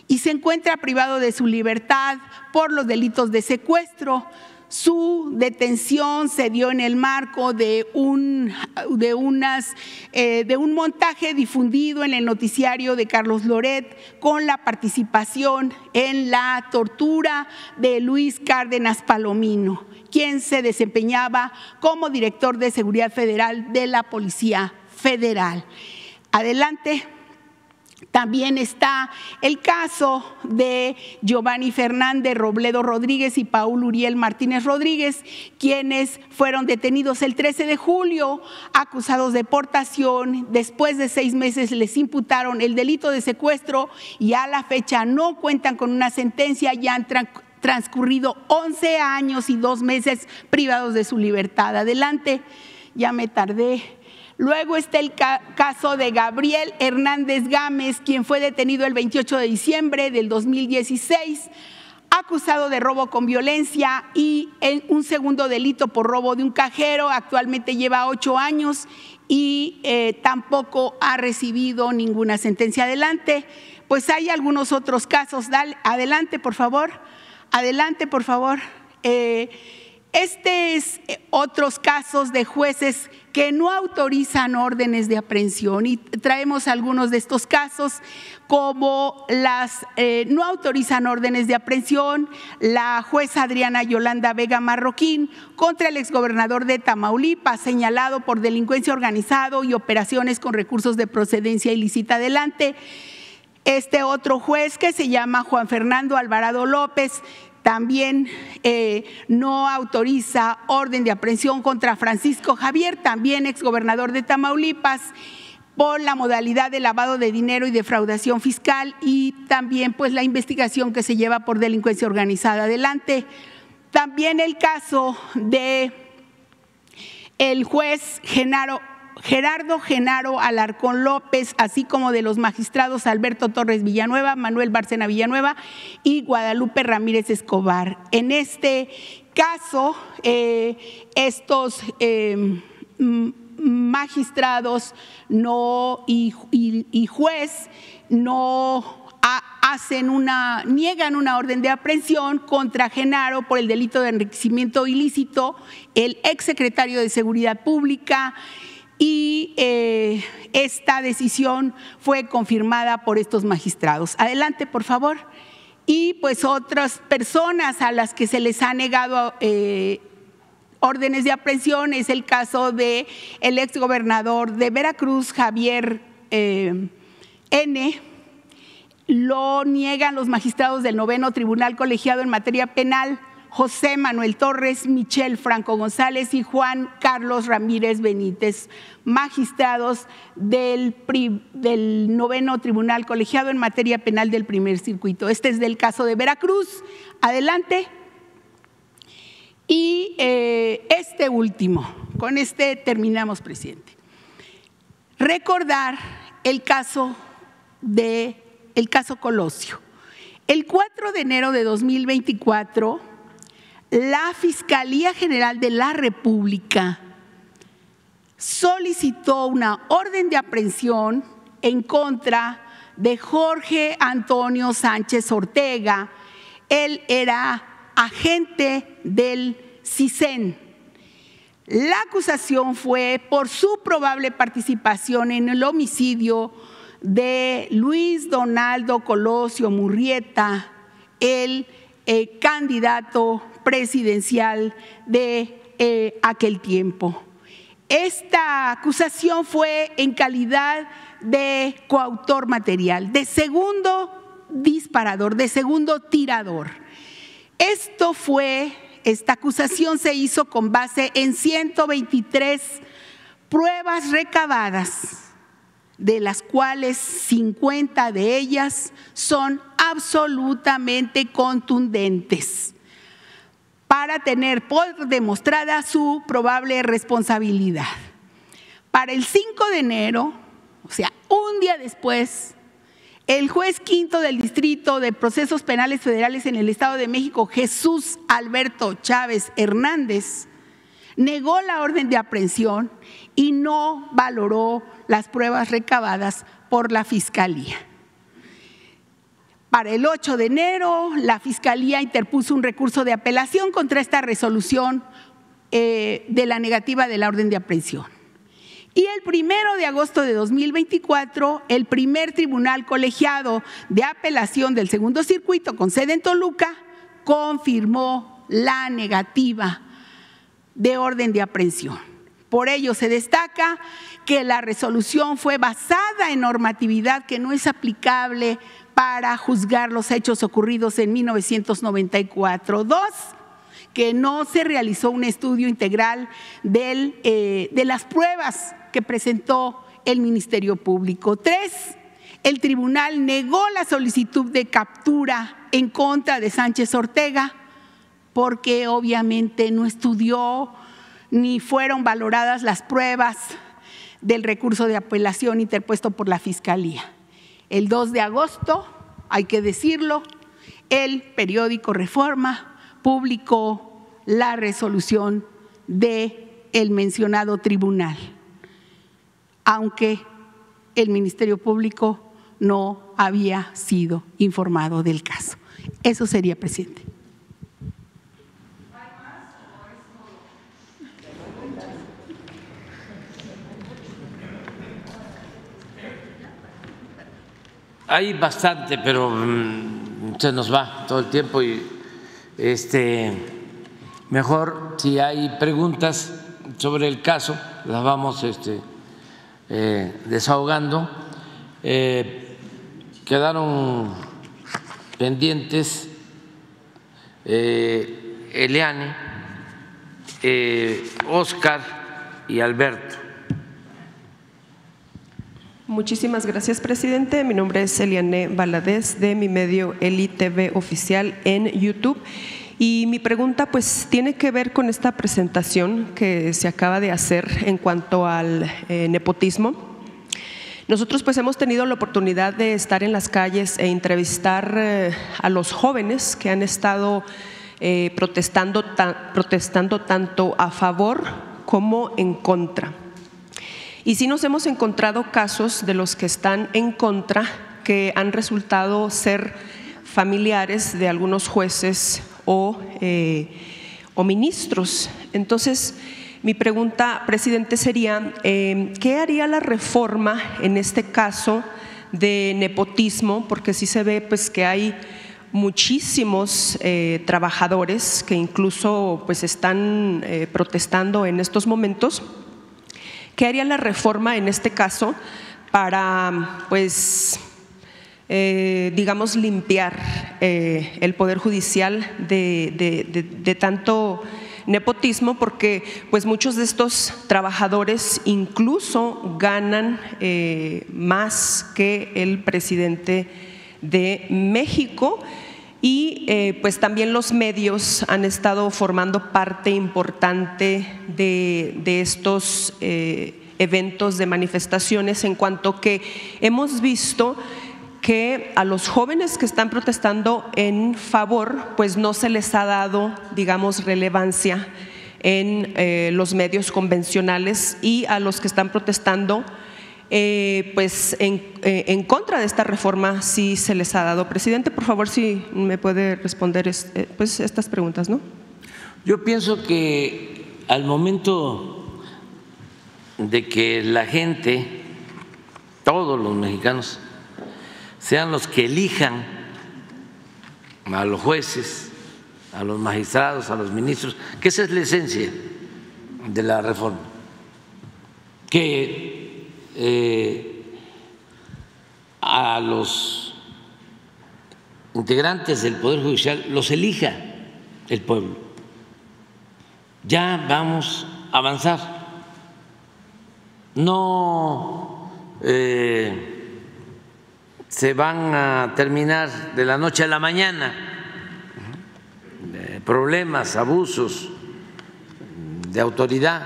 y se encuentra privado de su libertad por los delitos de secuestro. Su detención se dio en el marco de un, de, unas, eh, de un montaje difundido en el noticiario de Carlos Loret con la participación en la tortura de Luis Cárdenas Palomino, quien se desempeñaba como director de Seguridad Federal de la Policía Federal. Adelante. También está el caso de Giovanni Fernández Robledo Rodríguez y Paul Uriel Martínez Rodríguez, quienes fueron detenidos el 13 de julio, acusados de portación. Después de seis meses les imputaron el delito de secuestro y a la fecha no cuentan con una sentencia, ya han transcurrido 11 años y dos meses privados de su libertad. Adelante, ya me tardé. Luego está el caso de Gabriel Hernández Gámez, quien fue detenido el 28 de diciembre del 2016 acusado de robo con violencia y en un segundo delito por robo de un cajero. Actualmente lleva ocho años y eh, tampoco ha recibido ninguna sentencia. Adelante, pues hay algunos otros casos. Dale, adelante, por favor. Adelante, por favor. Eh, este es eh, otros casos de jueces que no autorizan órdenes de aprehensión y traemos algunos de estos casos como las eh, no autorizan órdenes de aprehensión la jueza Adriana Yolanda Vega Marroquín contra el exgobernador de Tamaulipas señalado por delincuencia organizada y operaciones con recursos de procedencia ilícita adelante. Este otro juez que se llama Juan Fernando Alvarado López también eh, no autoriza orden de aprehensión contra Francisco Javier, también exgobernador de Tamaulipas, por la modalidad de lavado de dinero y defraudación fiscal y también pues la investigación que se lleva por delincuencia organizada adelante. También el caso de el juez Genaro Gerardo Genaro Alarcón López, así como de los magistrados Alberto Torres Villanueva, Manuel Barcena Villanueva y Guadalupe Ramírez Escobar. En este caso, eh, estos eh, magistrados no, y, juez no hacen una, niegan una orden de aprehensión contra Genaro por el delito de enriquecimiento ilícito, el exsecretario de Seguridad Pública y eh, esta decisión fue confirmada por estos magistrados. Adelante, por favor. Y pues otras personas a las que se les ha negado eh, órdenes de aprehensión es el caso de el exgobernador de Veracruz, Javier eh, N. Lo niegan los magistrados del noveno tribunal colegiado en materia penal José Manuel Torres, Michel Franco González y Juan Carlos Ramírez Benítez, magistrados del, noveno tribunal colegiado en materia penal del primer circuito. Este es del caso de Veracruz. Adelante. Y eh, este último, con este terminamos, presidente. Recordar el caso de el caso Colosio. El 4 de enero de 2024 la Fiscalía General de la República solicitó una orden de aprehensión en contra de Jorge Antonio Sánchez Ortega. Él era agente del CISEN. La acusación fue por su probable participación en el homicidio de Luis Donaldo Colosio Murrieta, el eh, candidato presidencial de eh, aquel tiempo. Esta acusación fue en calidad de coautor material, de segundo disparador, de segundo tirador. Esto fue, esta acusación se hizo con base en 123 pruebas recabadas, de las cuales 50 de ellas son absolutamente contundentes. Para tener por demostrada su probable responsabilidad. Para el 5 de enero, o sea, un día después, el juez quinto del Distrito de Procesos Penales Federales en el Estado de México, Jesús Alberto Chávez Hernández, negó la orden de aprehensión y no valoró las pruebas recabadas por la Fiscalía. Para el 8 de enero, la Fiscalía interpuso un recurso de apelación contra esta resolución eh, de la negativa de la orden de aprehensión. Y el primero de agosto de 2024, el primer tribunal colegiado de apelación del segundo circuito con sede en Toluca confirmó la negativa de orden de aprehensión. Por ello se destaca que la resolución fue basada en normatividad que no es aplicable para juzgar los hechos ocurridos en 1994. Dos, que no se realizó un estudio integral eh, de las pruebas que presentó el Ministerio Público. Tres, el tribunal negó la solicitud de captura en contra de Sánchez Ortega porque obviamente no estudió ni fueron valoradas las pruebas del recurso de apelación interpuesto por la Fiscalía. El 2 de agosto, hay que decirlo, el periódico Reforma publicó la resolución de el mencionado tribunal, aunque el Ministerio Público no había sido informado del caso. Eso sería, presidente. Hay bastante, pero mm, se nos va todo el tiempo y este mejor si hay preguntas sobre el caso las vamos este, eh, desahogando. Eh, quedaron pendientes eh, Eliane, Oscar y Alberto. Muchísimas gracias, presidente. Mi nombre es Eliane Valadez de mi medio Eli TV oficial en YouTube. Y mi pregunta pues tiene que ver con esta presentación que se acaba de hacer en cuanto al eh, nepotismo. Nosotros pues hemos tenido la oportunidad de estar en las calles e entrevistar eh, a los jóvenes que han estado eh, protestando, protestando tanto a favor como en contra. Y sí nos hemos encontrado casos de los que están en contra que han resultado ser familiares de algunos jueces o, eh, ministros. Entonces, mi pregunta, presidente, sería, eh, ¿qué haría la reforma en este caso de nepotismo? Porque sí se ve pues, que hay muchísimos eh, trabajadores que incluso pues, están protestando en estos momentos ¿Qué haría la reforma en este caso para, pues, eh, digamos, limpiar eh, el Poder Judicial de, tanto nepotismo? Porque, pues, muchos de estos trabajadores incluso ganan eh, más que el presidente de México. Y pues también los medios han estado formando parte importante de, estos eh, eventos de manifestaciones en cuanto que hemos visto que a los jóvenes que están protestando en favor, pues no se les ha dado, digamos, relevancia en eh, los medios convencionales y a los que están protestando eh, pues en, eh, en, contra de esta reforma sí se les ha dado. Presidente, por favor, si me puede responder eh, pues estas preguntas, ¿no? Yo pienso que al momento de que la gente, todos los mexicanos, sean los que elijan a los jueces, a los magistrados, a los ministros, que esa es la esencia de la reforma, que eh, a los integrantes del Poder Judicial los elija el pueblo. Ya vamos a avanzar. No eh, se van a terminar de la noche a la mañana. problemas, abusos de autoridad,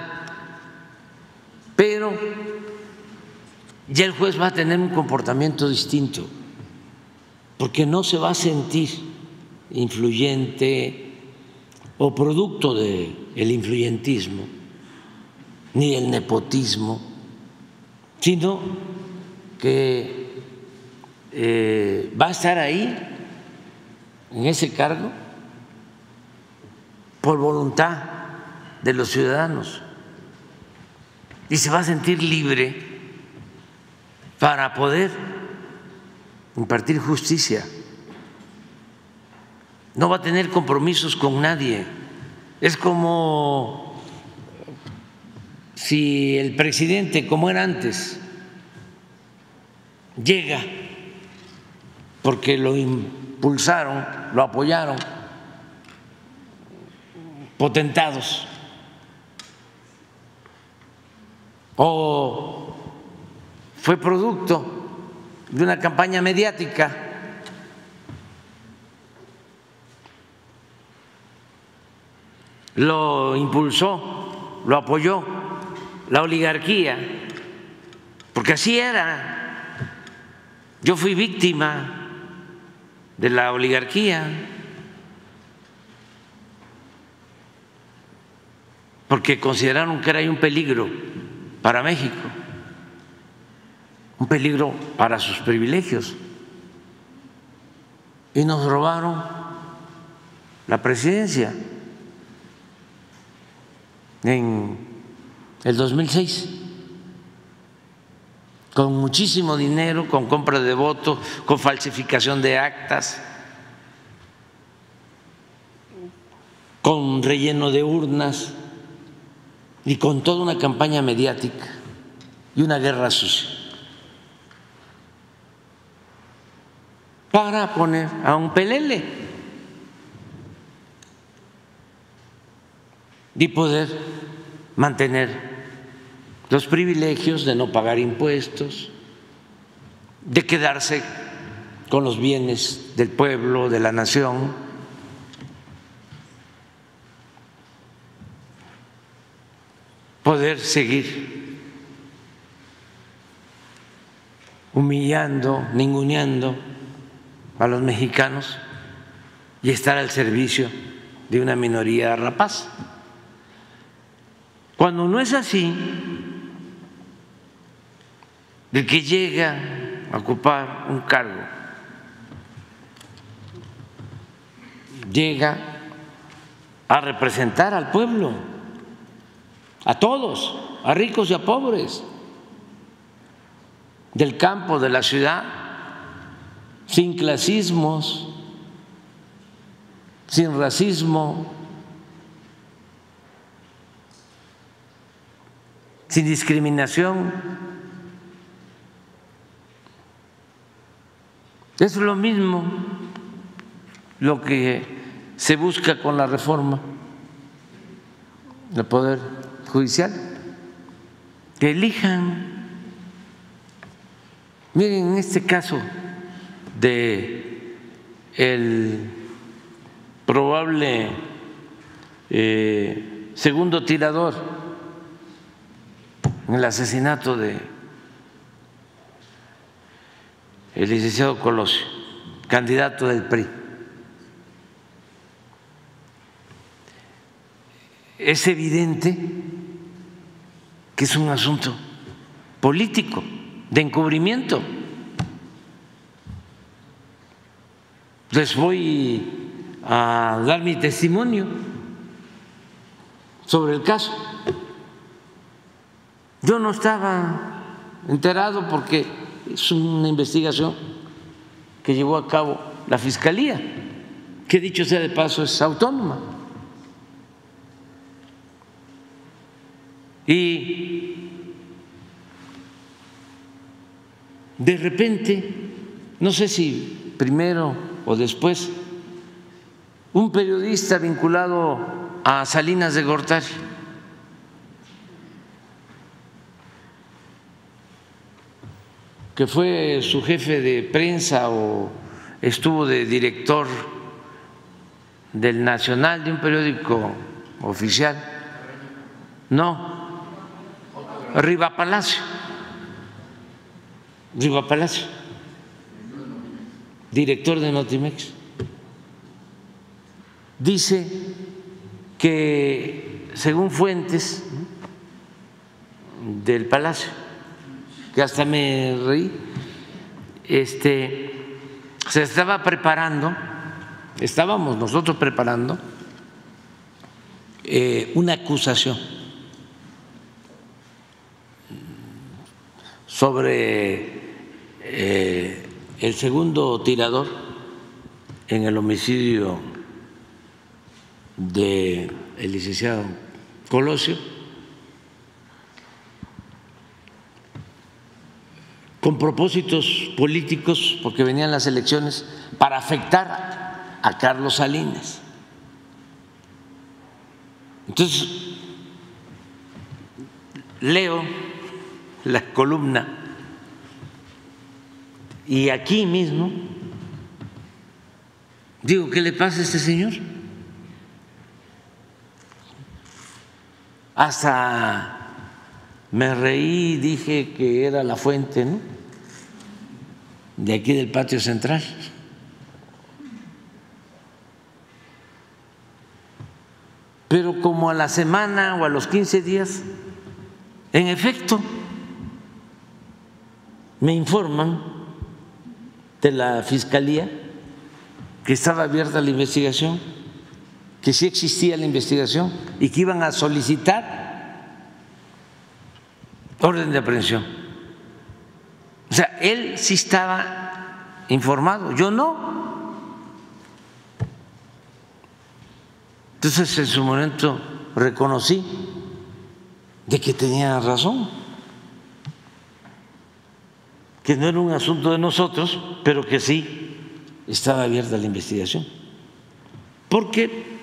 pero ya el juez va a tener un comportamiento distinto, porque no se va a sentir influyente o producto del el influyentismo, ni el nepotismo, sino que eh, va a estar ahí, en ese cargo, por voluntad de los ciudadanos. Y se va a sentir libre para poder impartir justicia. No va a tener compromisos con nadie. Es como si el presidente, como era antes, llega porque lo impulsaron, lo apoyaron, potentados, o fue producto de una campaña mediática. Lo impulsó, lo apoyó la oligarquía, porque así era. Yo fui víctima de la oligarquía, porque consideraron que era un peligro para México un peligro para sus privilegios. Y nos robaron la presidencia en el 2006 con muchísimo dinero, con compra de votos, con falsificación de actas, con relleno de urnas y con toda una campaña mediática y una guerra sucia. Para poner a un pelele y poder mantener los privilegios de no pagar impuestos, de quedarse con los bienes del pueblo, de la nación. poder seguir humillando, ninguneando a los mexicanos y estar al servicio de una minoría rapaz. Cuando no es así, el que llega a ocupar un cargo, llega a representar al pueblo, a todos, a ricos y a pobres, del campo, de la ciudad, sin clasismos, sin racismo, sin discriminación. Es lo mismo lo que se busca con la reforma del Poder Judicial, que elijan. Miren, en este caso, de el probable eh, segundo tirador en el asesinato de el licenciado Colosio, candidato del PRI. Es evidente que es un asunto político, de encubrimiento. Les voy a dar mi testimonio sobre el caso. Yo no estaba enterado porque es una investigación que llevó a cabo la Fiscalía, que dicho sea de paso es autónoma. Y de repente, no sé si primero o después, un periodista vinculado a Salinas de Gortari. que fue su jefe de prensa o estuvo de director del Nacional, de un periódico oficial. No, Riva Palacio. Riva Palacio, director de Notimex. Dice que, según fuentes del Palacio, que hasta me reí, este, se estaba preparando, estábamos nosotros preparando eh, una acusación sobre eh, el segundo tirador en el homicidio del licenciado Colosio con propósitos políticos, porque venían las elecciones, para afectar a Carlos Salinas. Entonces, leo la columna y aquí mismo digo, ¿qué le pasa a este señor? Hasta me reí, dije que era la fuente, ¿no? De aquí del patio central. Pero como a la semana o a los 15 días, en efecto, me informan de la Fiscalía que estaba abierta la investigación, que sí existía la investigación y que iban a solicitar orden de aprehensión. O sea, él sí estaba informado, yo no. Entonces en su momento reconocí de que tenía razón, que no era un asunto de nosotros, pero que sí estaba abierta la investigación. Porque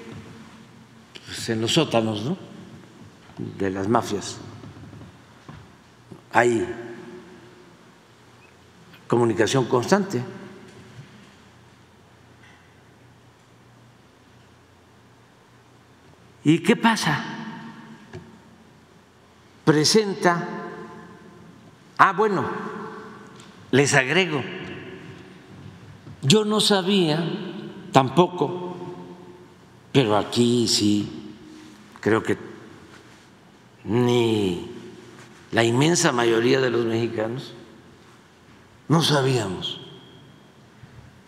pues, en los sótanos ¿no? de las mafias hay comunicación constante. ¿Y qué pasa? Presenta, ah, bueno, les agrego, yo no sabía tampoco, pero aquí sí, creo que ni la inmensa mayoría de los mexicanos, no sabíamos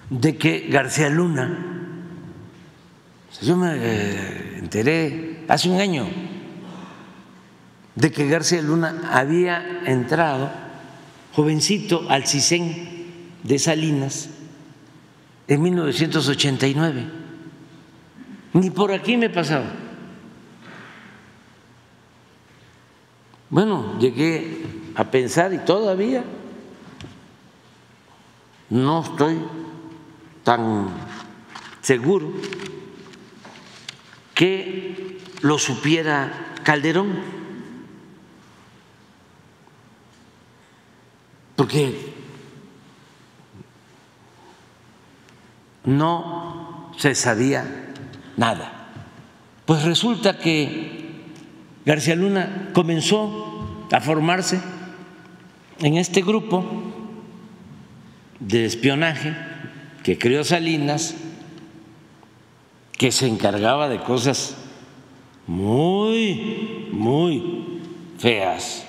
de que García Luna, yo me eh, enteré hace un año de que García Luna había entrado jovencito al CISEN de Salinas en 1989. Ni por aquí me pasaba. Bueno, llegué a pensar y todavía no estoy tan seguro que lo supiera Calderón, porque no se sabía nada. Pues resulta que García Luna comenzó a formarse en este grupo de espionaje que creó Salinas, que se encargaba de cosas muy, muy feas.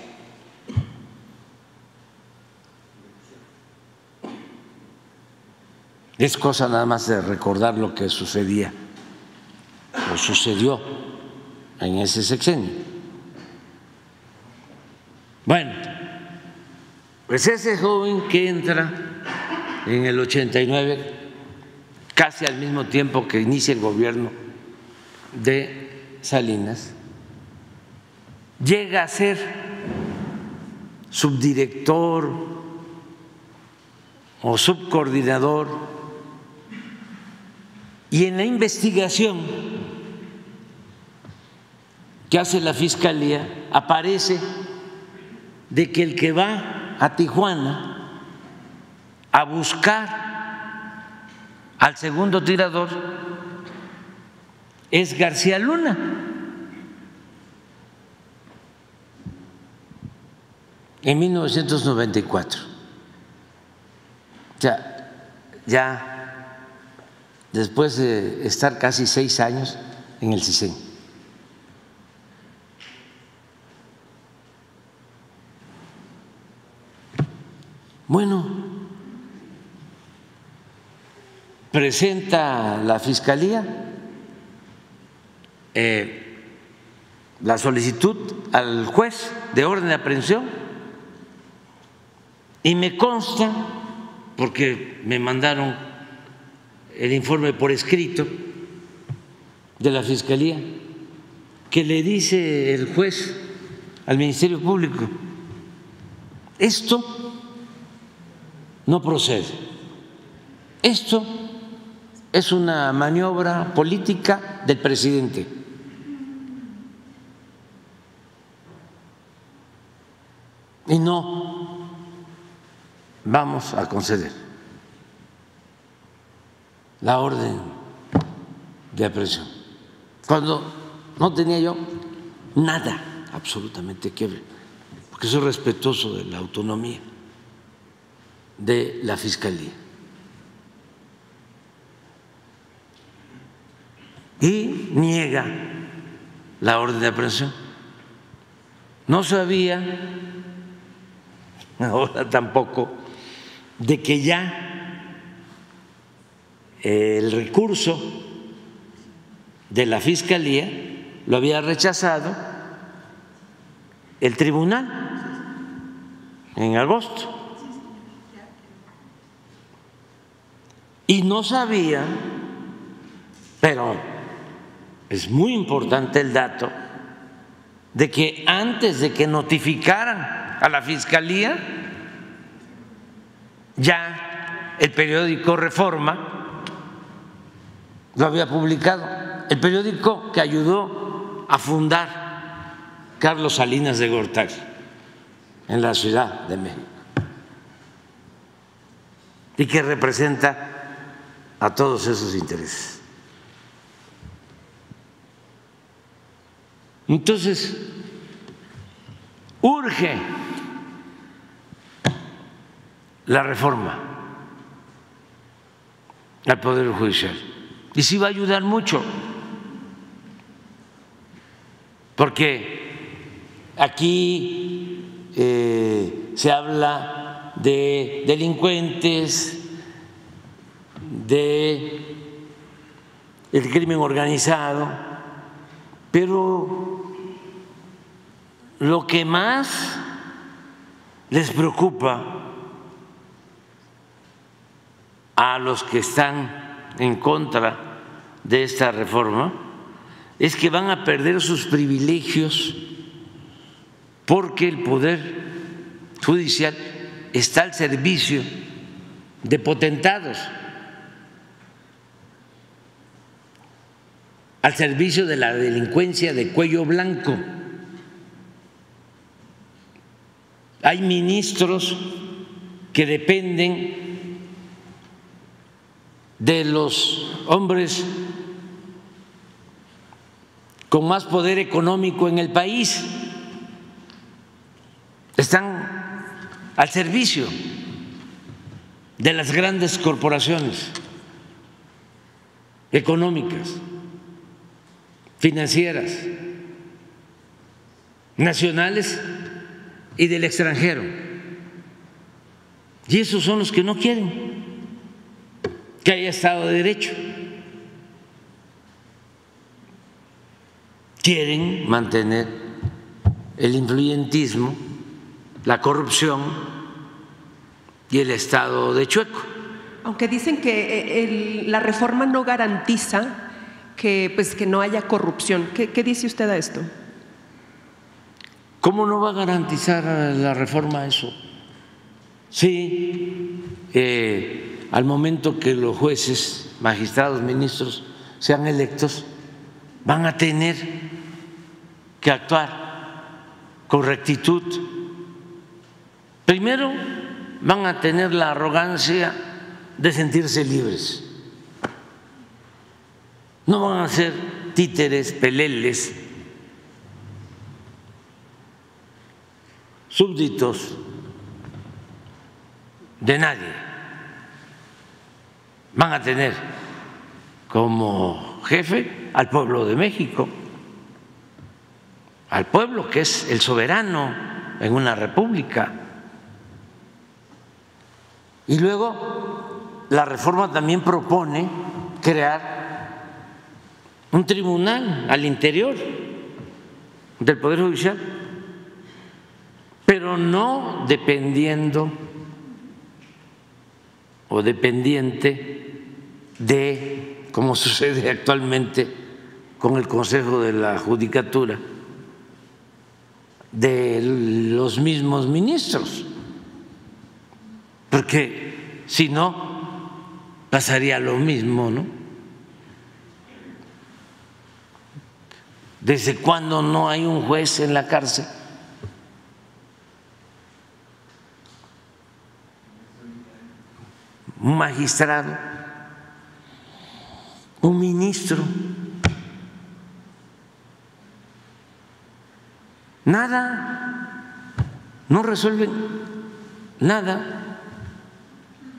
Es cosa nada más de recordar lo que sucedía o sucedió en ese sexenio. Bueno, pues ese joven que entra en el 89, casi al mismo tiempo que inicia el gobierno de Salinas, llega a ser subdirector o subcoordinador y en la investigación que hace la Fiscalía aparece de que el que va a Tijuana a buscar al segundo tirador es García Luna. En 1994. O ya después de estar casi seis años en el CISEN. Bueno, presenta la Fiscalía eh, la solicitud al juez de orden de aprehensión y me consta, porque me mandaron el informe por escrito de la Fiscalía, que le dice el juez al Ministerio Público, esto no procede, esto es una maniobra política del presidente. Y no vamos a conceder la orden de aprehensión. Cuando no tenía yo nada absolutamente que ver, porque soy respetuoso de la autonomía de la Fiscalía. Y niega la orden de aprehensión. No sabía, ahora tampoco, de que ya el recurso de la Fiscalía lo había rechazado el tribunal en agosto. Y no sabía, pero es muy importante el dato, de que antes de que notificaran a la Fiscalía, ya el periódico Reforma lo había publicado, el periódico que ayudó a fundar Carlos Salinas de Gortari en la Ciudad de México y que representa a todos esos intereses. Entonces, urge la reforma al Poder Judicial. Y sí va a ayudar mucho, porque aquí eh, se habla de delincuentes, de el crimen organizado, pero lo que más les preocupa a los que están en contra de esta reforma es que van a perder sus privilegios porque el Poder Judicial está al servicio de potentados. al servicio de la delincuencia de cuello blanco. Hay ministros que dependen de los hombres con más poder económico en el país. Están al servicio de las grandes corporaciones económicas financieras, nacionales y del extranjero. Y esos son los que no quieren que haya Estado de Derecho. Quieren mantener el influyentismo, la corrupción y el Estado de Chueco. Aunque dicen que eh, la reforma no garantiza que, pues, que no haya corrupción. ¿Qué, dice usted a esto? ¿Cómo no va a garantizar la reforma eso? Sí, eh, al momento que los jueces, magistrados, ministros sean electos, van a tener que actuar con rectitud. Primero, van a tener la arrogancia de sentirse libres no van a ser títeres, peleles, súbditos de nadie. Van a tener como jefe al pueblo de México, al pueblo que es el soberano en una república. Y luego la reforma también propone crear un tribunal al interior del Poder Judicial, pero no dependiendo o dependiente de, como sucede actualmente con el Consejo de la Judicatura, de los mismos ministros porque si no, pasaría lo mismo, ¿no? ¿Desde cuándo no hay un juez en la cárcel? Un magistrado, un ministro. Nada, no resuelven nada.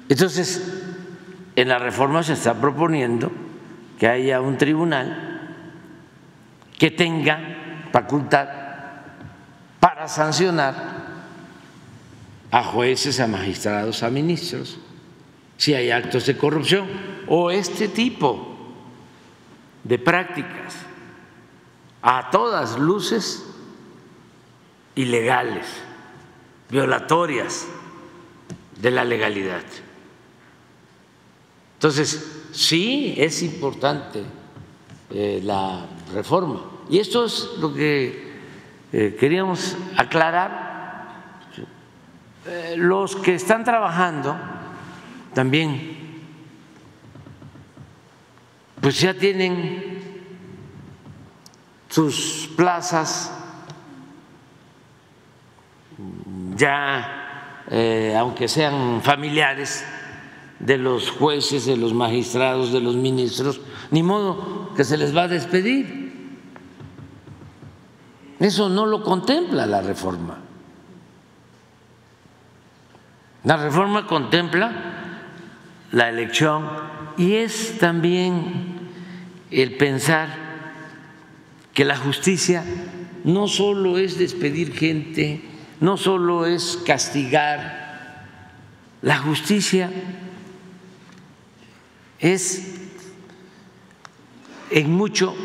Entonces, en la reforma se está proponiendo que haya un tribunal que tenga facultad para sancionar a jueces, a magistrados, a ministros, si hay actos de corrupción o este tipo de prácticas a todas luces ilegales, violatorias de la legalidad. Entonces, sí es importante eh, la reforma. Y esto es lo que eh, queríamos aclarar. Eh, los que están trabajando también, pues ya tienen sus plazas, ya, aunque sean familiares, de los jueces, de los magistrados, de los ministros, ni modo que se les va a despedir. Eso no lo contempla la reforma. La reforma contempla la elección y es también el pensar que la justicia no solo es despedir gente, no solo es castigar, la justicia es en mucho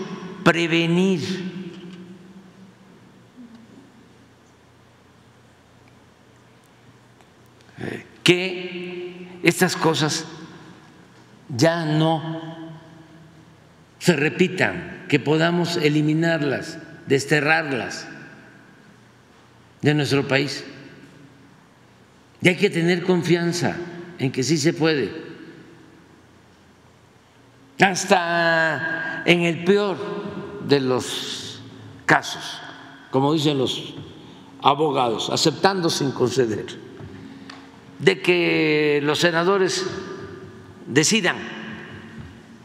prevenir. que estas cosas ya no se repitan, que podamos eliminarlas, desterrarlas de nuestro país. Y hay que tener confianza en que sí se puede hasta en el peor de los casos, como dicen los abogados, aceptando sin conceder, de que los senadores decidan,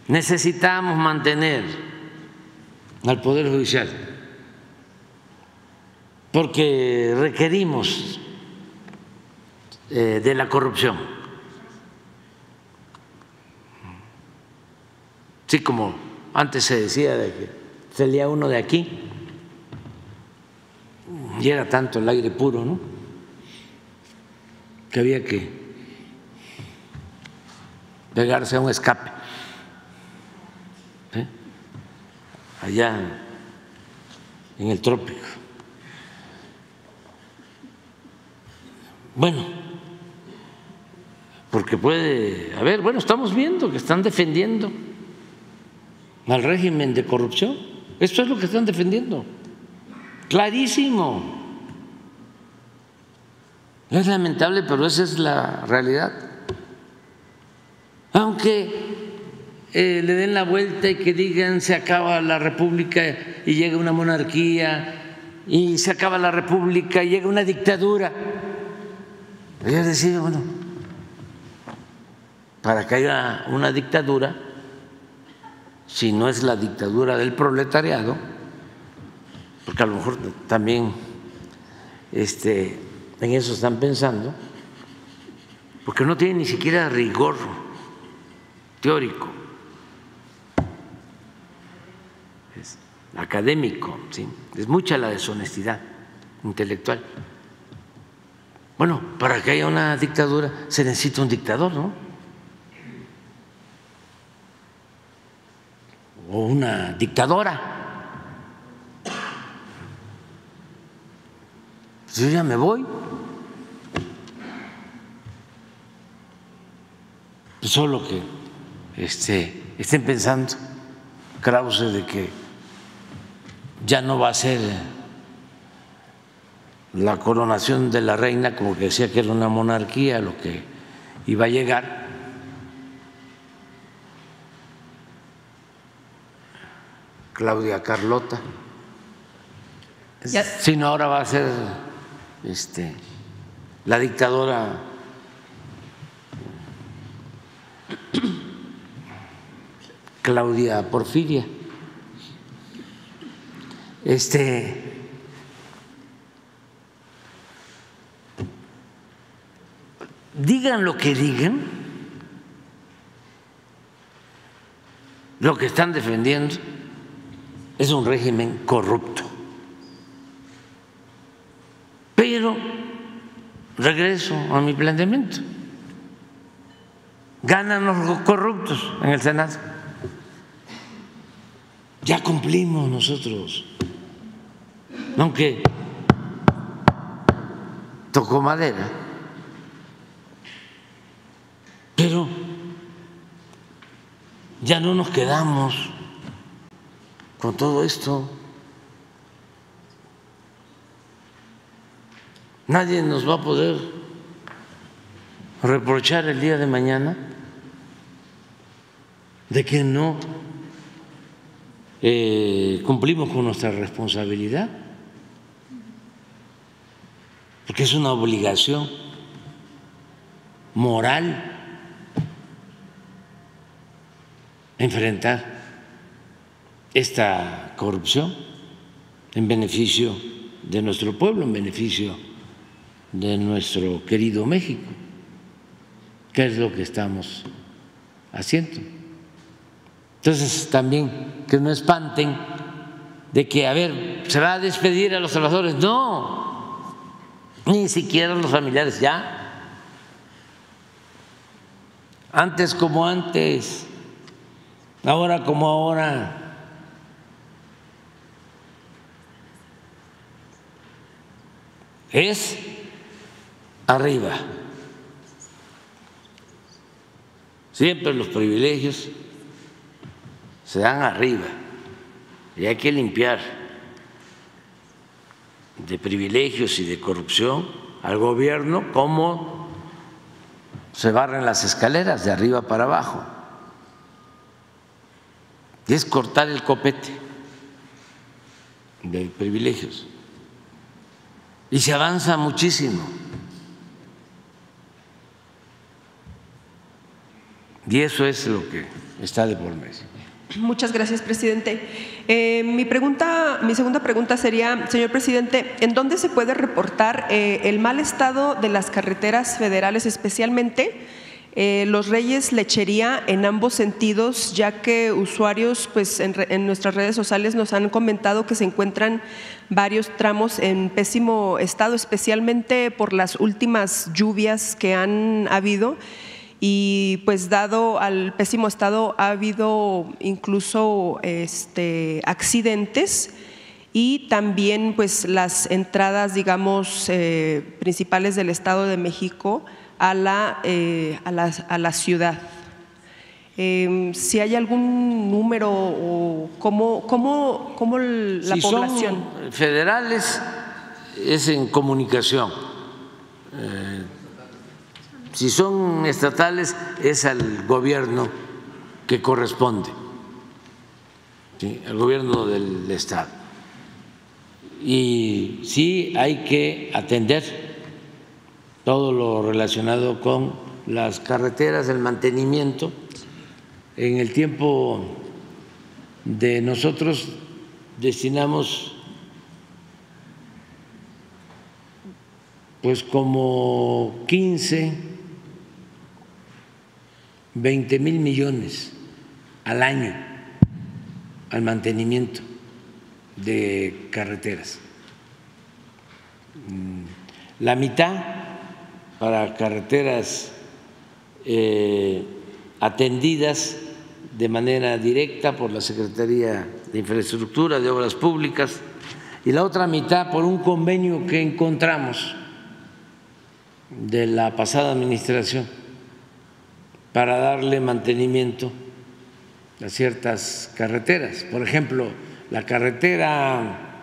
necesitamos mantener al Poder Judicial, porque requerimos eh, de la corrupción Sí, como antes se decía de que salía uno de aquí y era tanto el aire puro, ¿no? Que había que pegarse a un escape. Allá en el trópico. Bueno, porque puede haber, bueno, estamos viendo que están defendiendo al régimen de corrupción. Esto es lo que están defendiendo. Clarísimo. Es lamentable, pero esa es la realidad. Aunque eh, le den la vuelta y que digan se acaba la república y llega una monarquía y se acaba la república y llega una dictadura. Voy a decir, bueno, para que haya una dictadura si no es la dictadura del proletariado, porque a lo mejor también este, en eso están pensando, porque no tiene ni siquiera rigor teórico, es académico, ¿sí? es mucha la deshonestidad intelectual. Bueno, para que haya una dictadura se necesita un dictador, ¿no? O una dictadora. Yo ya me voy. Solo que este, estén pensando, Krause, de que ya no va a ser la coronación de la reina, como que decía que era una monarquía, lo que iba a llegar. Claudia Carlota. Sino ahora va a ser este, la dictadora Claudia Porfiria. Este digan lo que digan, lo que están defendiendo es un régimen corrupto. Pero regreso a mi planteamiento. Ganan los corruptos en el Senado. Ya cumplimos nosotros. Aunque tocó madera pero ya no nos quedamos con todo esto. Nadie nos va a poder reprochar el día de mañana de que no eh, cumplimos con nuestra responsabilidad, porque es una obligación moral enfrentar esta corrupción en beneficio de nuestro pueblo, en beneficio de nuestro querido México. ¿Qué es lo que estamos haciendo? Entonces, también que no espanten de que, a ver, se va a despedir a los trabajadores. No, ni siquiera los familiares, ya. Antes como antes ahora como ahora. Es arriba. Siempre los privilegios se dan arriba y hay que limpiar de privilegios y de corrupción al gobierno como se barren las escaleras de arriba para abajo y es cortar el copete de privilegios. Y se avanza muchísimo. Y eso es lo que está de por medio. Muchas gracias, presidente. Eh, mi pregunta, mi segunda pregunta sería, señor presidente, ¿en dónde se puede reportar eh, el mal estado de las carreteras federales, especialmente eh, los Reyes Lechería en ambos sentidos, ya que usuarios pues, en, nuestras redes sociales nos han comentado que se encuentran varios tramos en pésimo estado, especialmente por las últimas lluvias que han habido. Y pues dado al pésimo estado ha habido incluso este, accidentes y también pues las entradas, digamos, eh, principales del Estado de México a la, eh, a la, a la ciudad. Em, si hay algún número o cómo, cómo, cómo la población. Son federales es en comunicación. Si son estatales es al gobierno que corresponde, ¿sí? al gobierno del Estado. Y sí hay que atender todo lo relacionado con las carreteras, el mantenimiento. En el tiempo de nosotros destinamos pues como 15, 20 mil millones al año al mantenimiento de carreteras. Mm, la mitad para carreteras eh, atendidas de manera directa por la Secretaría de Infraestructura, de Obras Públicas, y la otra mitad por un convenio que encontramos de la pasada administración para darle mantenimiento a ciertas carreteras. Por ejemplo, la carretera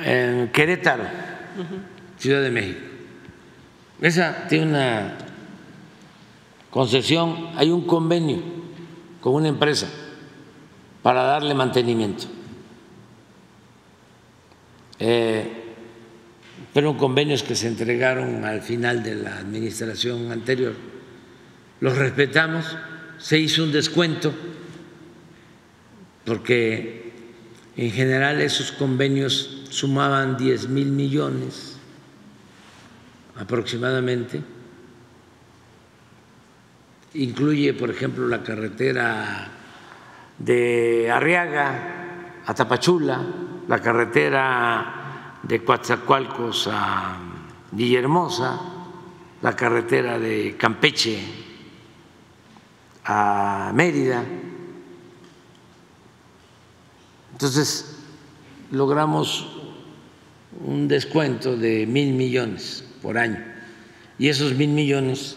en Querétaro, Ciudad de México. Esa tiene una concesión, hay un convenio con una empresa para darle mantenimiento. Eh, fueron convenios que se entregaron al final de la administración anterior. Los respetamos, se hizo un descuento, porque en general esos convenios sumaban 10 mil millones aproximadamente. Incluye, por ejemplo, la carretera de Arriaga a Tapachula, la carretera de Coatzacoalcos a Villahermosa, la carretera de Campeche a Mérida. Entonces, logramos un descuento de mil millones por año. Y esos mil millones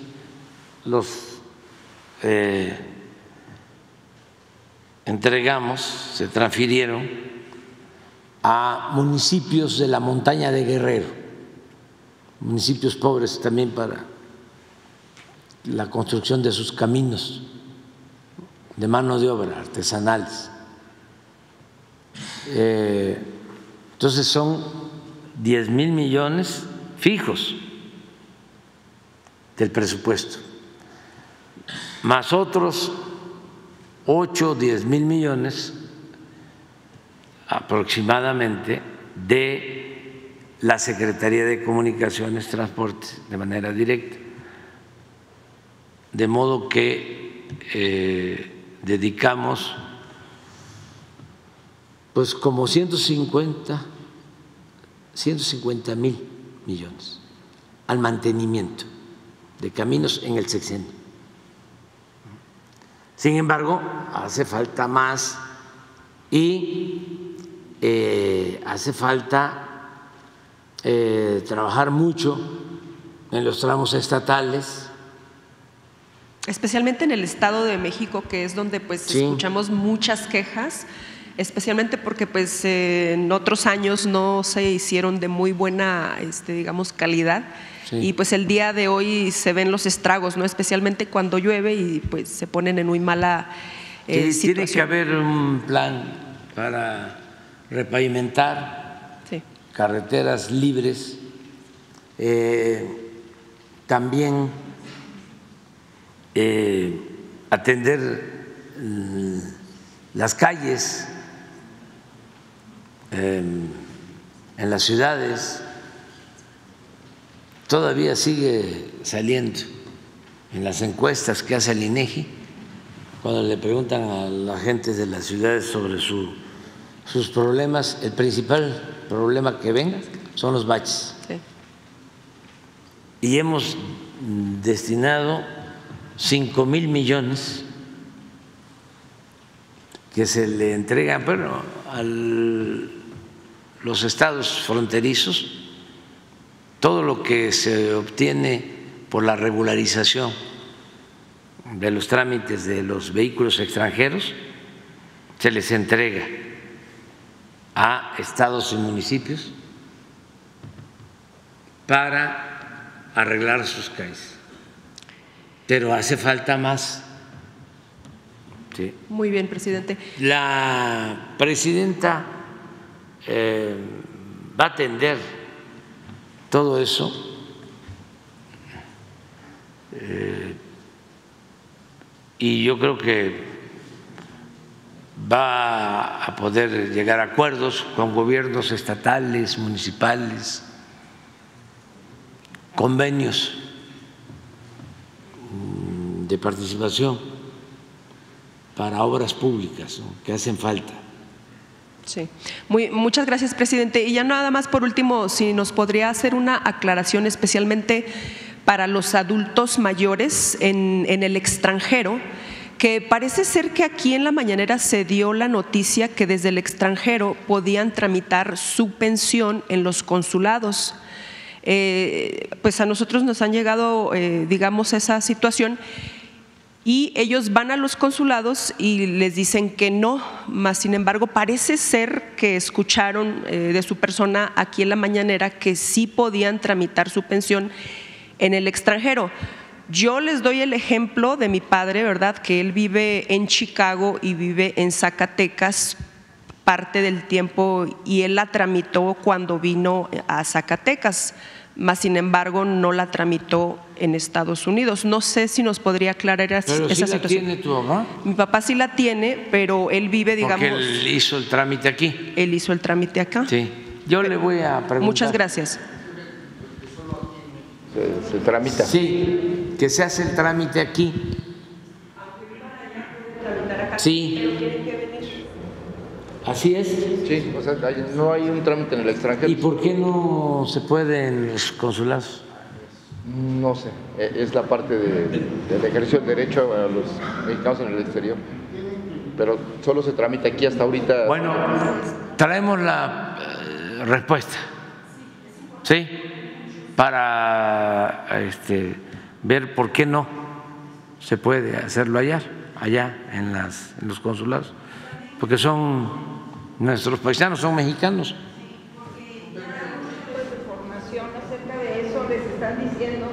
los eh, entregamos, se transfirieron a municipios de la montaña de Guerrero, municipios pobres también para la construcción de sus caminos de mano de obra artesanales. Eh, entonces son 10 mil millones fijos del presupuesto más otros 8 o 10 mil millones aproximadamente de la Secretaría de Comunicaciones, Transportes, de manera directa. De modo que eh, dedicamos pues como 150, 150 mil millones al mantenimiento de caminos en el sexenio. Sin embargo, hace falta más y eh, hace falta eh, trabajar mucho en los tramos estatales. Especialmente en el Estado de México, que es donde pues escuchamos muchas quejas, especialmente porque pues en otros años no se hicieron de muy buena, este, digamos, calidad. Y pues el día de hoy se ven los estragos, ¿no? Especialmente cuando llueve y pues se ponen en muy mala eh, Tiene que haber un plan para repavimentar carreteras libres, eh, también eh, atender las calles en las ciudades todavía sigue saliendo en las encuestas que hace el INEGI, cuando le preguntan a la gente de las ciudades sobre sus problemas, el principal problema que ven son los baches. Y hemos destinado 5 mil millones que se le entregan bueno, a los estados fronterizos todo lo que se obtiene por la regularización de los trámites de los vehículos extranjeros se les entrega a estados y municipios para arreglar sus calles. Pero hace falta más. Muy bien, presidente. La presidenta eh, va a atender todo eso eh, y yo creo que va a poder llegar a acuerdos con gobiernos estatales, municipales, convenios de participación para obras públicas que hacen falta. Sí, Muy, muchas gracias, presidente. Y ya nada más por último, si nos podría hacer una aclaración especialmente para los adultos mayores en, en el extranjero que parece ser que aquí en la mañanera se dio la noticia que desde el extranjero podían tramitar su pensión en los consulados. Eh, pues a nosotros nos han llegado, eh, digamos, esa situación y ellos van a los consulados y les dicen que no, más sin embargo parece ser que escucharon eh, de su persona aquí en la mañanera que sí podían tramitar su pensión en el extranjero. Yo les doy el ejemplo de mi padre, ¿verdad? Que él vive en Chicago y vive en Zacatecas parte del tiempo y él la tramitó cuando vino a Zacatecas, más sin embargo no la tramitó en Estados Unidos. No sé si nos podría aclarar esa ¿Pero situación. la tiene tu mamá? Mi papá sí la tiene, pero él vive, digamos. Porque él hizo el trámite aquí. Él hizo el trámite acá. Sí. Yo le voy a preguntar. Muchas gracias. Se, se tramita. Sí, que se hace el trámite aquí. Sí. Así es. Sí, o sea, no hay un trámite en el extranjero. ¿Y por qué no se puede en los consulados? No sé, eh, es la parte de- del ejercicio del derecho a los mexicanos en el exterior. Pero solo se tramita aquí hasta ahorita. Bueno, traemos la eh, respuesta. ¿Sí? Para este, ver por qué no se puede hacerlo allá, allá en, las, en los consulados. Porque son nuestros paisanos, son mexicanos. información acerca de eso, les están diciendo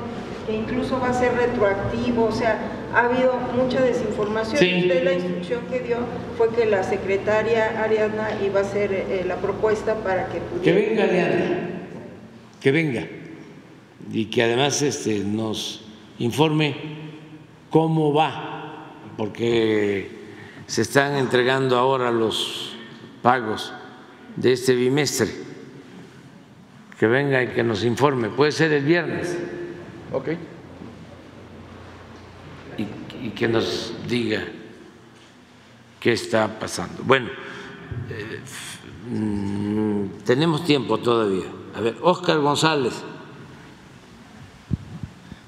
que incluso va a ser retroactivo, o sea, ha habido mucha desinformación. Sí. Usted la instrucción que dio fue que la secretaria Ariadna iba a hacer eh, la propuesta para que Que pudiera... venga, Diana, que venga y que además este, nos informe cómo va, porque se están entregando ahora los pagos de este bimestre. Que venga y que nos informe, puede ser el viernes, Ok. y, y que nos diga qué está pasando. Bueno, eh, mm, tenemos tiempo todavía. A ver, Óscar González.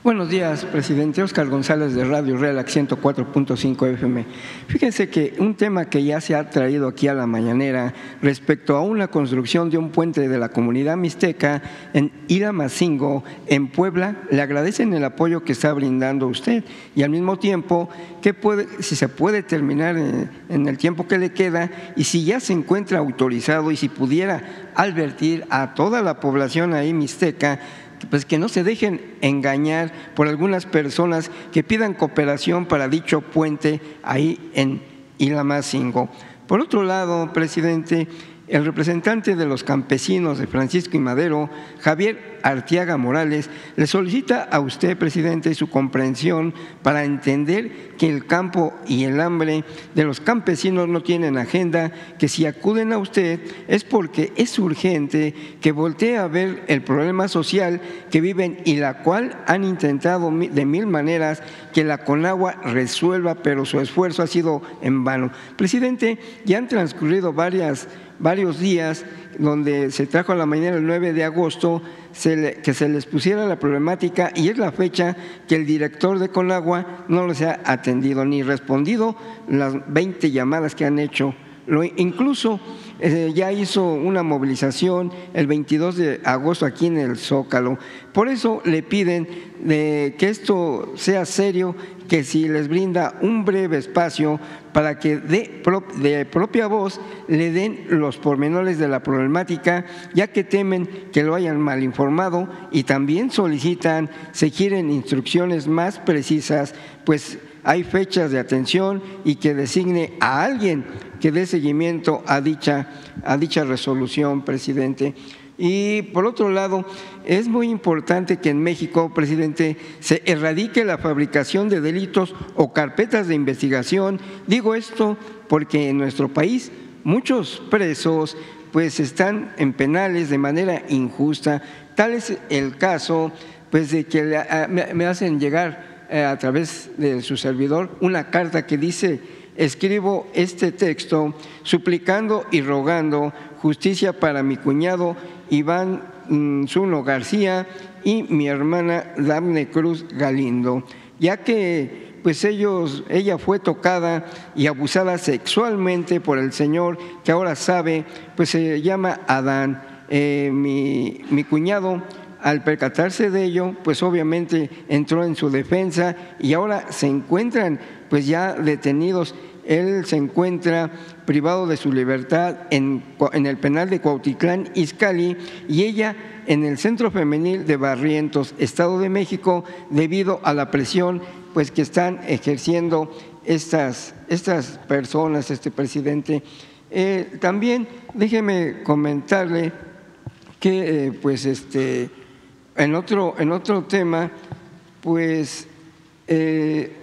Buenos días, presidente. Oscar González de Radio Real 104.5 FM. Fíjense que un tema que ya se ha traído aquí a la mañanera respecto a una construcción de un puente de la comunidad mixteca en Ilamacingo, en Puebla, le agradecen el apoyo que está brindando usted y al mismo tiempo que puede, si se puede terminar en el tiempo que le queda y si ya se encuentra autorizado y si pudiera advertir a toda la población ahí mixteca pues que no se dejen engañar por algunas personas que pidan cooperación para dicho puente ahí en Ilamacingo. Por otro lado, presidente, el representante de los campesinos de Francisco y Madero, Javier Artiaga Morales, le solicita a usted, presidente, su comprensión para entender que el campo y el hambre de los campesinos no tienen agenda, que si acuden a usted es porque es urgente que voltee a ver el problema social que viven y la cual han intentado de mil maneras que la Conagua resuelva, pero su esfuerzo ha sido en vano. Presidente, ya han transcurrido varias varios días donde se trajo a la mañana el 9 de agosto se le- que se les pusiera la problemática y es la fecha que el director de Conagua no les ha atendido ni respondido las 20 llamadas que han hecho. Lo, incluso eh, ya hizo una movilización el 22 de agosto aquí en el Zócalo. Por eso le piden de que esto sea serio, que si les brinda un breve espacio para que de, de propia voz le den los pormenores de la problemática, ya que temen que lo hayan mal informado y también solicitan, se quieren instrucciones más precisas, pues hay fechas de atención y que designe a alguien que dé seguimiento a dicha, a dicha resolución, presidente. Y por otro lado, es muy importante que en México, presidente, se erradique la fabricación de delitos o carpetas de investigación. Digo esto porque en nuestro país muchos presos pues están en penales de manera injusta. Tal es el caso pues de que me hacen llegar a través de su servidor una carta que dice escribo este texto suplicando y rogando justicia para mi cuñado Iván mm, Zuno García y mi hermana Damne Cruz Galindo, ya que pues ellos, ella fue tocada y abusada sexualmente por el Señor, que ahora sabe, pues se llama Adán. Eh, mi, mi cuñado, al percatarse de ello, pues obviamente entró en su defensa y ahora se encuentran pues ya detenidos él se encuentra privado de su libertad en, el penal de Cuautitlán, Izcali, y ella en el Centro Femenil de Barrientos, Estado de México, debido a la presión pues, que están ejerciendo estas, estas personas, este presidente. Eh, también déjeme comentarle que, eh, pues, este, en otro, en otro tema, pues, eh,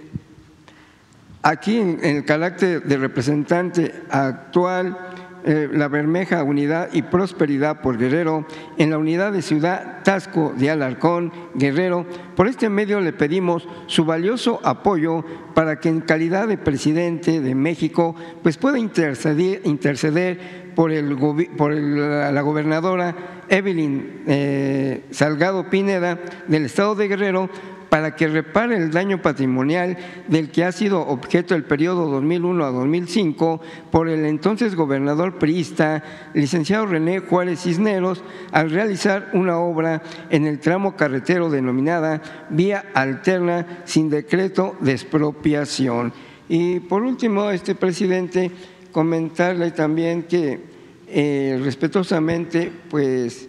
Aquí, en, el carácter de representante actual, eh, la Bermeja Unidad y Prosperidad por Guerrero, en la unidad de Ciudad Tasco de Alarcón, Guerrero, por este medio le pedimos su valioso apoyo para que en calidad de presidente de México, pues pueda interceder, interceder por, el, por la gobernadora Evelyn eh, Salgado Pineda del Estado de Guerrero para que repare el daño patrimonial del que ha sido objeto el periodo 2001 a 2005 por el entonces gobernador priista, licenciado René Juárez Cisneros, al realizar una obra en el tramo carretero denominada Vía Alterna sin decreto de expropiación. Y por último, este presidente, comentarle también que eh, respetuosamente, pues,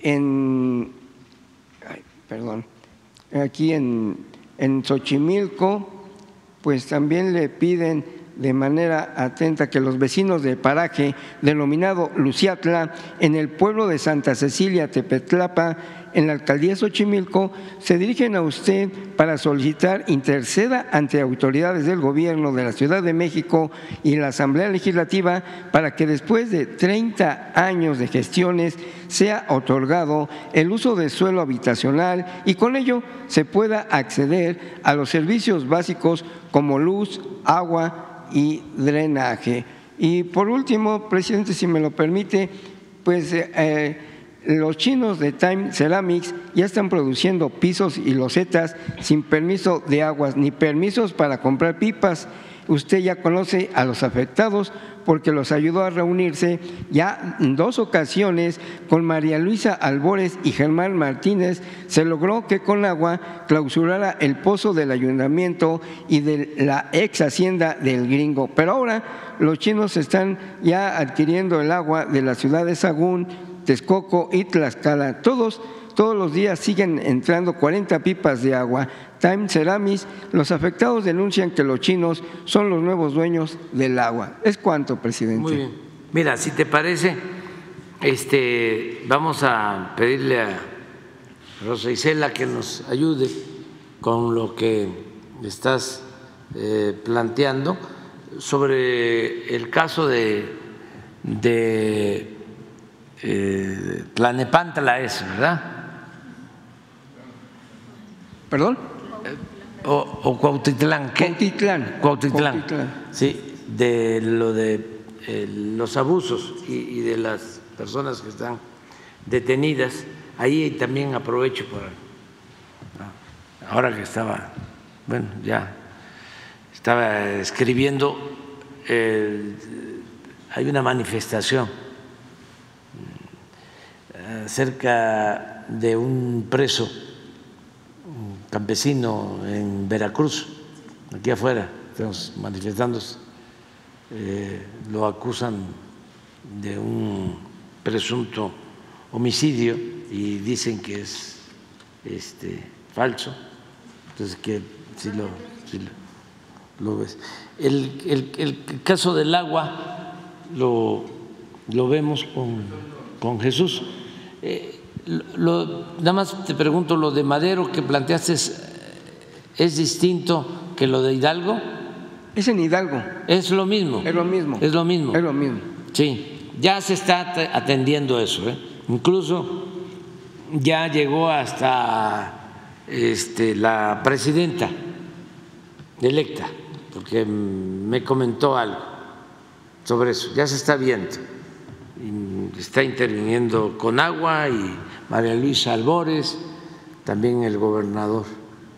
en, perdón, aquí en, en Xochimilco, pues también le piden de manera atenta que los vecinos del paraje denominado Luciatla, en el pueblo de Santa Cecilia, Tepetlapa, en la alcaldía Xochimilco, se dirigen a usted para solicitar interceda ante autoridades del gobierno de la Ciudad de México y la Asamblea Legislativa para que después de 30 años de gestiones sea otorgado el uso de suelo habitacional y con ello se pueda acceder a los servicios básicos como luz, agua y drenaje. Y por último, presidente, si me lo permite, pues eh, los chinos de Time Ceramics ya están produciendo pisos y losetas sin permiso de aguas ni permisos para comprar pipas. Usted ya conoce a los afectados porque los ayudó a reunirse ya en dos ocasiones con María Luisa Albores y Germán Martínez. Se logró que con agua clausurara el pozo del ayuntamiento y de la ex hacienda del gringo. Pero ahora los chinos están ya adquiriendo el agua de la ciudad de Sagún Texcoco y Tlaxcala. Todos, todos los días siguen entrando 40 pipas de agua. Time Ceramis, los afectados denuncian que los chinos son los nuevos dueños del agua. ¿Es cuánto, presidente? Muy bien. Mira, si te parece, este, vamos a pedirle a Rosa Isela que nos ayude con lo que estás eh, planteando sobre el caso de, de eh, Tlanepantla es, ¿verdad? ¿Perdón? O, o Cuautitlán. Cuautitlán. Cuautitlán. Sí, de lo de eh, los abusos y, de las personas que están detenidas. Ahí también aprovecho para, ahora que estaba, bueno, ya estaba escribiendo, eh, hay una manifestación cerca de un preso un campesino en Veracruz, aquí afuera, estamos manifestándose, eh, lo acusan de un presunto homicidio y dicen que es este, falso, entonces que si lo, lo, ves. El, el, caso del agua lo, lo vemos con, con Jesús Eh, lo, nada más te pregunto, lo de Madero que planteaste es, es distinto que lo de Hidalgo. Es en Hidalgo. Es lo mismo. Es lo mismo. Es lo mismo. Es lo mismo. Sí, ya se está atendiendo eso. ¿eh? Incluso ya llegó hasta este, la presidenta electa, porque me comentó algo sobre eso. Ya se está viendo. Está interviniendo con agua y María Luisa Albores, también el gobernador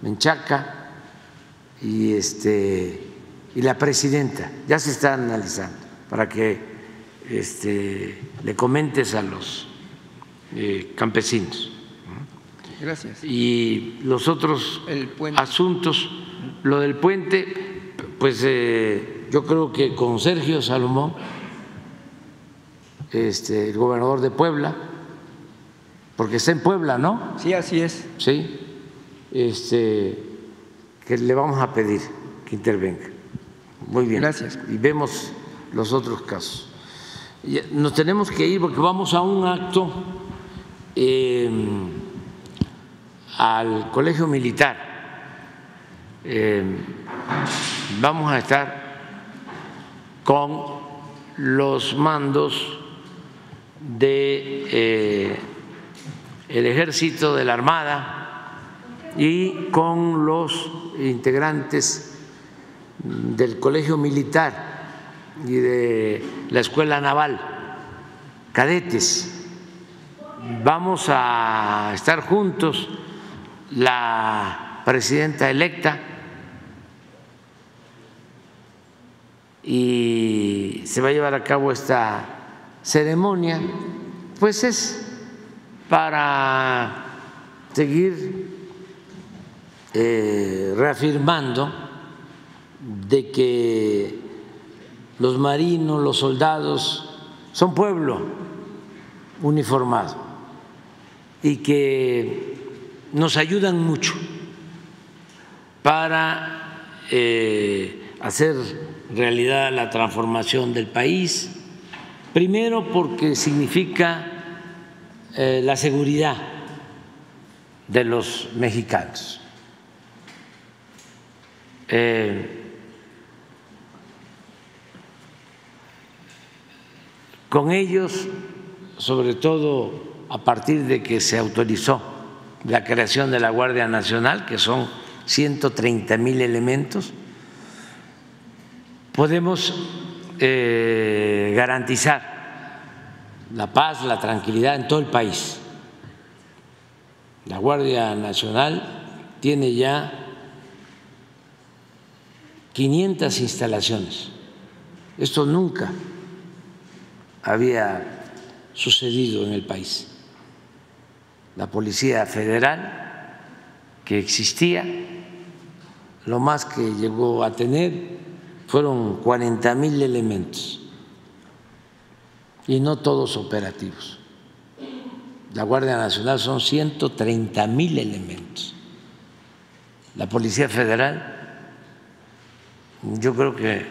Menchaca y este y la presidenta. Ya se está analizando para que este, le comentes a los eh, campesinos. Gracias. Y los otros asuntos, lo del puente, pues eh, yo creo que con Sergio Salomón, este, el gobernador de Puebla, porque está en Puebla, ¿no? Sí, así es. Sí, este, que le vamos a pedir que intervenga. Muy bien. Gracias. Y vemos los otros casos. Nos tenemos que ir porque vamos a un acto eh, al colegio militar. Eh, vamos a estar con los mandos de eh, ejército de la armada y con los integrantes del colegio militar y de la escuela naval, cadetes. Vamos a estar juntos la presidenta electa y se va a llevar a cabo esta ceremonia, pues es para seguir eh, reafirmando de que los marinos, los soldados son pueblo uniformado y que nos ayudan mucho para eh, hacer realidad la transformación del país, primero porque significa eh, la seguridad de los mexicanos. Eh, con ellos, sobre todo a partir de que se autorizó la creación de la Guardia Nacional, que son 130 mil elementos, podemos eh, garantizar la paz, la tranquilidad en todo el país. La Guardia Nacional tiene ya 500 instalaciones. Esto nunca había sucedido en el país. La Policía Federal que existía, lo más que llegó a tener fueron 40 mil elementos y no todos operativos. La Guardia Nacional son 130 mil elementos. La Policía Federal yo creo que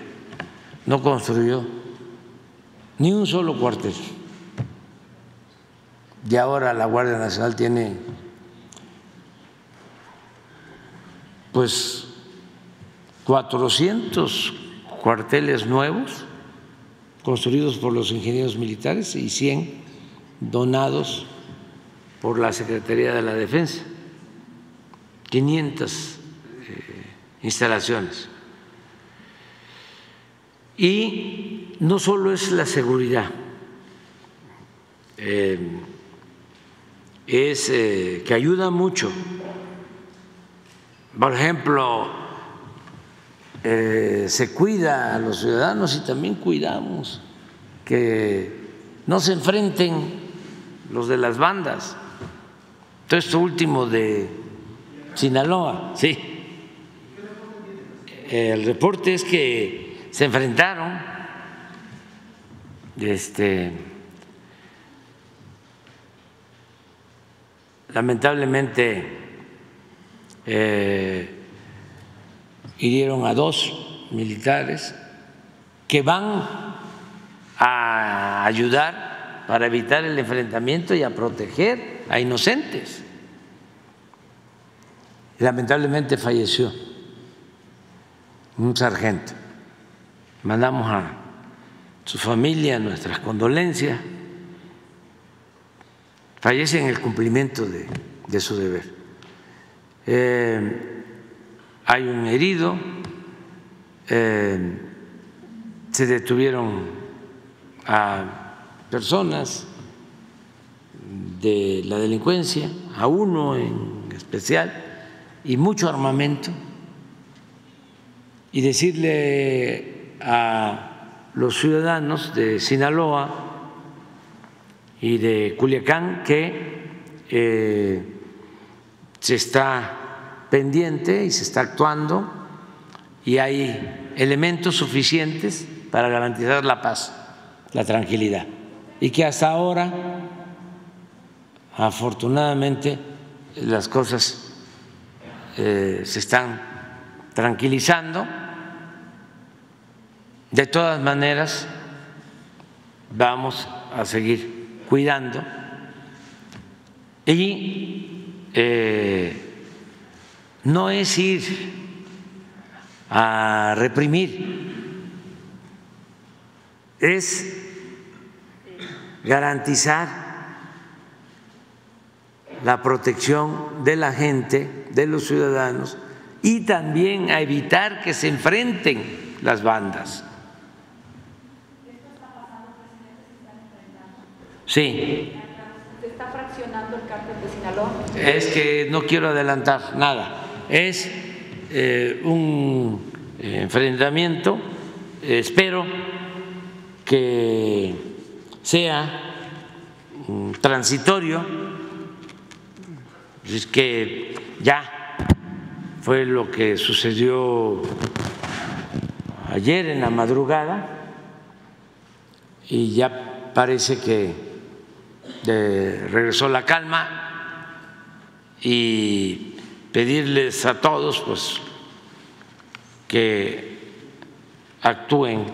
no construyó ni un solo cuartel. Y ahora la Guardia Nacional tiene pues 400 cuarteles nuevos construidos por los ingenieros militares y 100 donados por la Secretaría de la Defensa, 500 eh, instalaciones. Y no solo es la seguridad, eh, es eh, que ayuda mucho. Por ejemplo, eh, se cuida a los ciudadanos y también cuidamos que no se enfrenten los de las bandas. Todo esto último de Sinaloa, sí. El reporte es que se enfrentaron este lamentablemente eh, hirieron a dos militares que van a ayudar para evitar el enfrentamiento y a proteger a inocentes. Lamentablemente falleció un sargento. Mandamos a su familia nuestras condolencias. Fallece en el cumplimiento de, su deber. Eh, hay un herido, eh, se detuvieron a personas de la delincuencia, a uno en especial, y mucho armamento, y decirle a los ciudadanos de Sinaloa y de Culiacán que eh, se está pendiente y se está actuando y hay elementos suficientes para garantizar la paz, la tranquilidad y que hasta ahora, afortunadamente, las cosas eh, se están tranquilizando. De todas maneras, vamos a seguir cuidando y eh, no es ir a reprimir, es garantizar la protección de la gente, de los ciudadanos, y también a evitar que se enfrenten las bandas. Sí. ¿Se está fraccionando el cártel de Sinaloa? Es que no quiero adelantar nada. Es eh, un eh, enfrentamiento. espero que sea transitorio, es que ya fue lo que sucedió ayer en la madrugada. Y ya parece que regresó la calma. Y pedirles a todos pues que actúen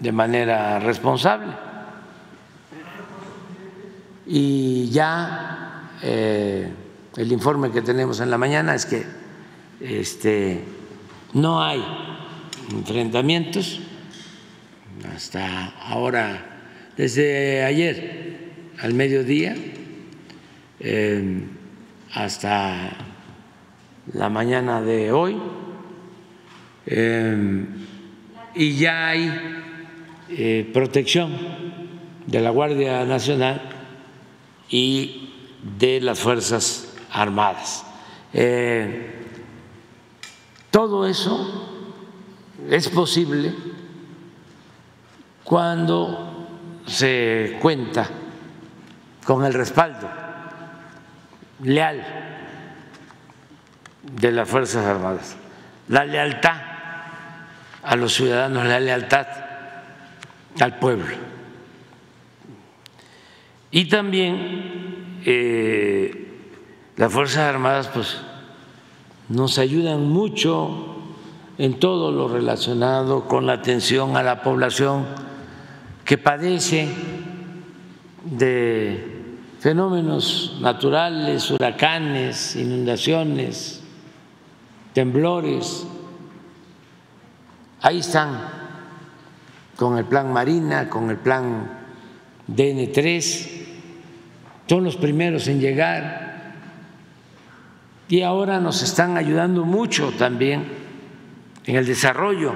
de manera responsable. Y ya eh, el informe que tenemos en la mañana es que este, no hay enfrentamientos hasta ahora, desde ayer al mediodía eh, hasta la mañana de hoy eh, y ya hay protección de la Guardia Nacional y de las Fuerzas Armadas. Eh, todo eso es posible cuando se cuenta con el respaldo leal de las Fuerzas Armadas, la lealtad a los ciudadanos, la lealtad al pueblo. Y también eh, las Fuerzas Armadas pues, nos ayudan mucho en todo lo relacionado con la atención a la población que padece de fenómenos naturales, huracanes, inundaciones, temblores. Ahí están con el plan Marina, con el plan DN3 son los primeros en llegar y ahora nos están ayudando mucho también en el desarrollo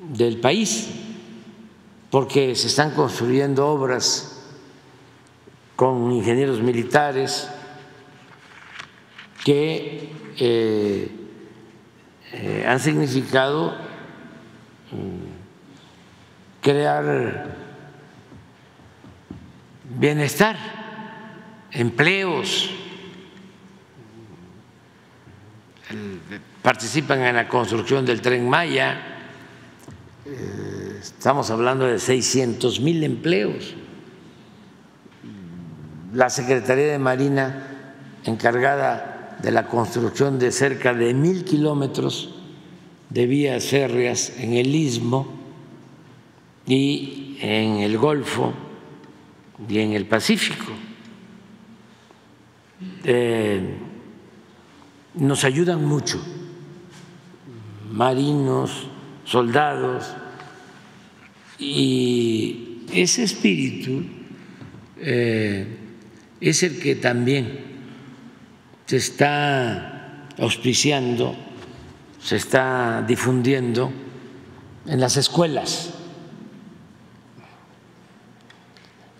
del país, porque se están construyendo obras con ingenieros militares que eh, han significado mm, crear bienestar, empleos, participan en la construcción del tren Maya, eh, estamos hablando de 600 mil empleos. La Secretaría de Marina, encargada de la construcción de cerca de mil kilómetros de vías férreas en el istmo y en el Golfo, y en el Pacífico. Eh, nos ayudan mucho marinos, soldados, y ese espíritu eh, es el que también se está auspiciando, se está difundiendo en las escuelas.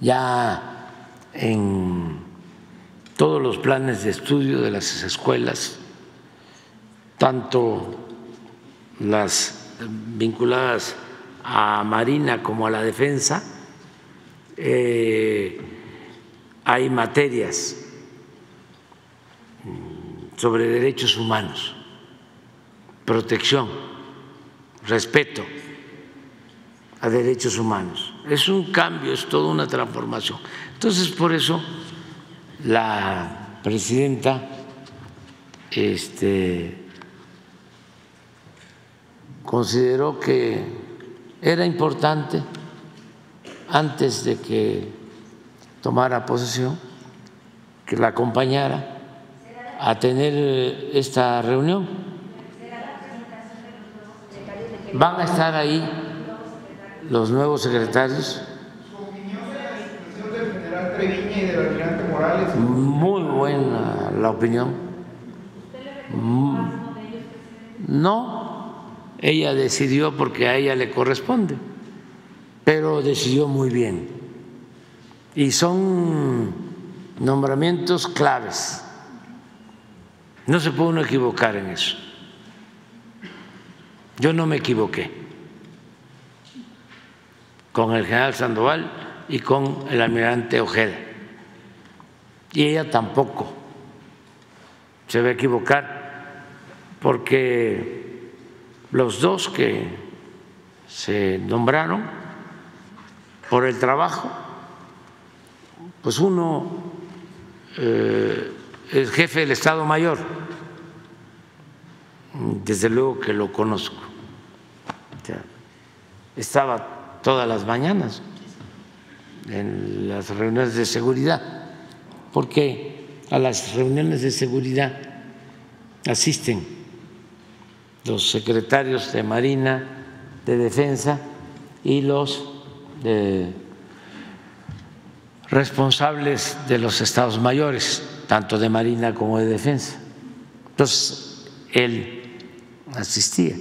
Ya en todos los planes de estudio de las escuelas, tanto las vinculadas a Marina como a la defensa, eh, hay materias sobre derechos humanos, protección, respeto a derechos humanos. Es un cambio, es toda una transformación. Entonces, por eso la presidenta este, consideró que era importante, antes de que tomara posesión, que la acompañara a tener esta reunión. Van a estar ahí los nuevos secretarios. Muy buena la opinión. No, ella decidió porque a ella le corresponde, pero decidió muy bien. Y son nombramientos claves. No se puede uno equivocar en eso. Yo no me equivoqué con el general Sandoval y con el almirante Ojeda. Y ella tampoco se va a equivocar porque los dos que se nombraron por el trabajo, pues uno eh, es jefe del Estado Mayor, desde luego que lo conozco, estaba todas las mañanas en las reuniones de seguridad, porque a las reuniones de seguridad asisten los secretarios de Marina, de Defensa y los responsables de los estados mayores, tanto de Marina como de Defensa. Entonces, él asistía.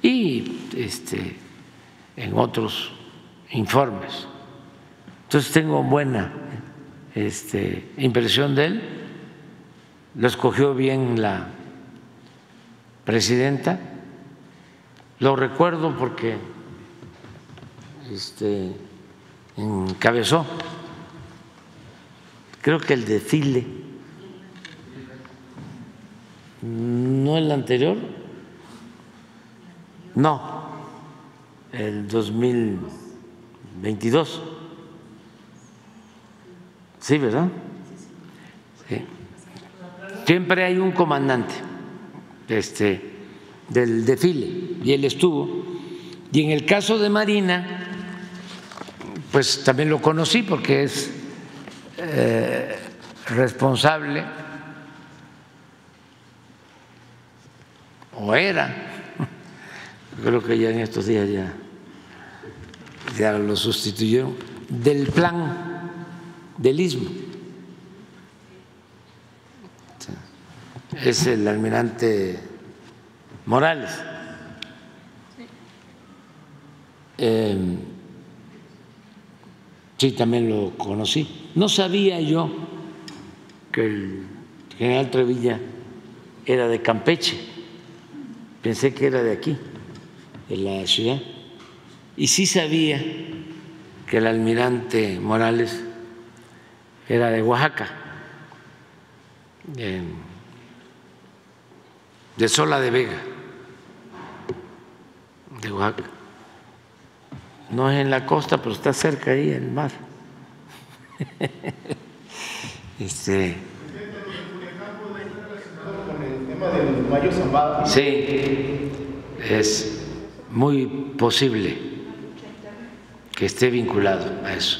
Y este, en otros informes. Entonces tengo buena este, impresión de él. Lo escogió bien la presidenta. Lo recuerdo porque este, encabezó, creo que el desfile, no el anterior, no, el 2022. Sí, ¿verdad? Sí. Siempre hay un comandante este, del desfile y él estuvo. Y en el caso de Marina, pues también lo conocí porque es eh, responsable o era creo que ya en estos días ya, ya lo sustituyeron, del plan del istmo. Es el almirante Morales. Eh, sí, también lo conocí. No sabía yo que el general Trevilla era de Campeche, pensé que era de aquí de la ciudad. Y sí sabía que el almirante Morales era de Oaxaca, de Sola de Vega, de Oaxaca. No es en la costa, pero está cerca ahí, el mar. Este. Sí, es muy posible que esté vinculado a eso.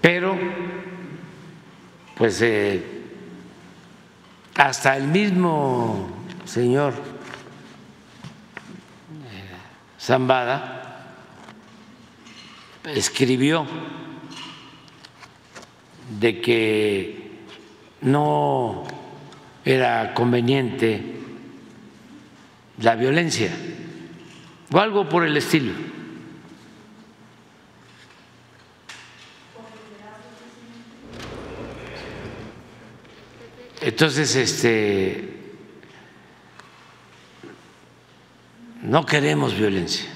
Pero, pues, eh, hasta el mismo señor eh, Zambada escribió de que no era conveniente la violencia o algo por el estilo. Entonces, este, no queremos violencia.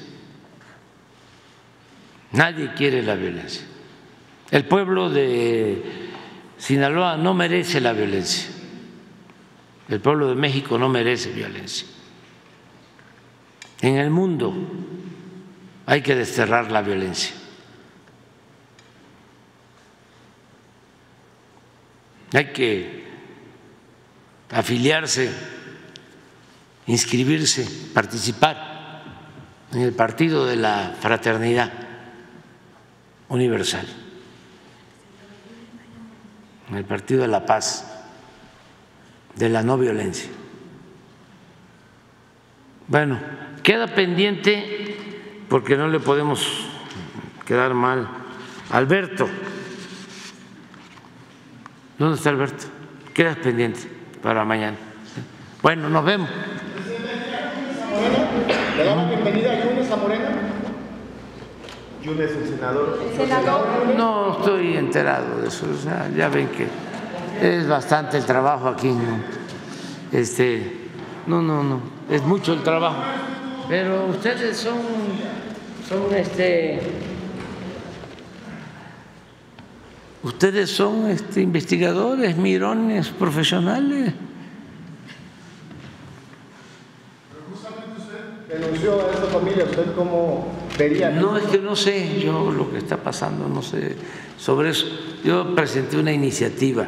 Nadie quiere la violencia. El pueblo de Sinaloa no merece la violencia. El pueblo de México no merece violencia. En el mundo hay que desterrar la violencia. Hay que afiliarse, inscribirse, participar en el partido de la fraternidad universal, el partido de la paz, de la no violencia. Bueno, queda pendiente, porque no le podemos quedar mal, Alberto. ¿Dónde está Alberto? Queda pendiente para mañana. Bueno, nos vemos. ¿Le da la bienvenida a Yunes a? Yunes, el senador. No estoy enterado de eso, o sea, ya ven que es bastante el trabajo aquí. ¿no? Este, no, no, no, es mucho el trabajo. Pero ustedes son, son este, ustedes son este, investigadores, mirones, profesionales. Denunció a esta familia, ¿usted cómo vería? No, es que no sé yo lo que está pasando, no sé sobre eso. Yo presenté una iniciativa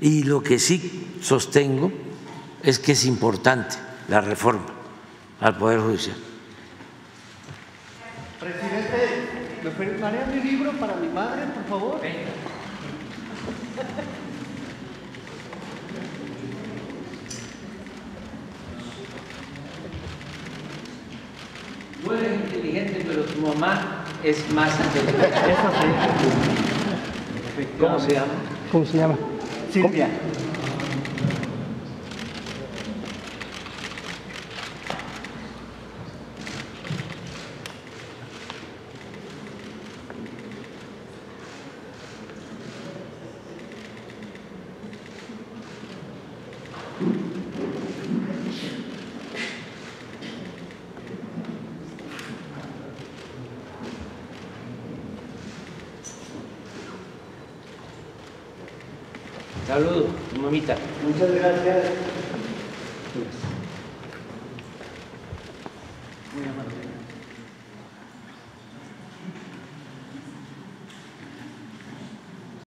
y lo que sí sostengo es que es importante la reforma al Poder Judicial. Presidente, ¿me firmaría mi libro para mi madre, por favor? Tú eres inteligente, pero tu mamá es más inteligente. Eso sí. ¿Cómo se llama? ¿Cómo se llama? Silvia. Muchas gracias.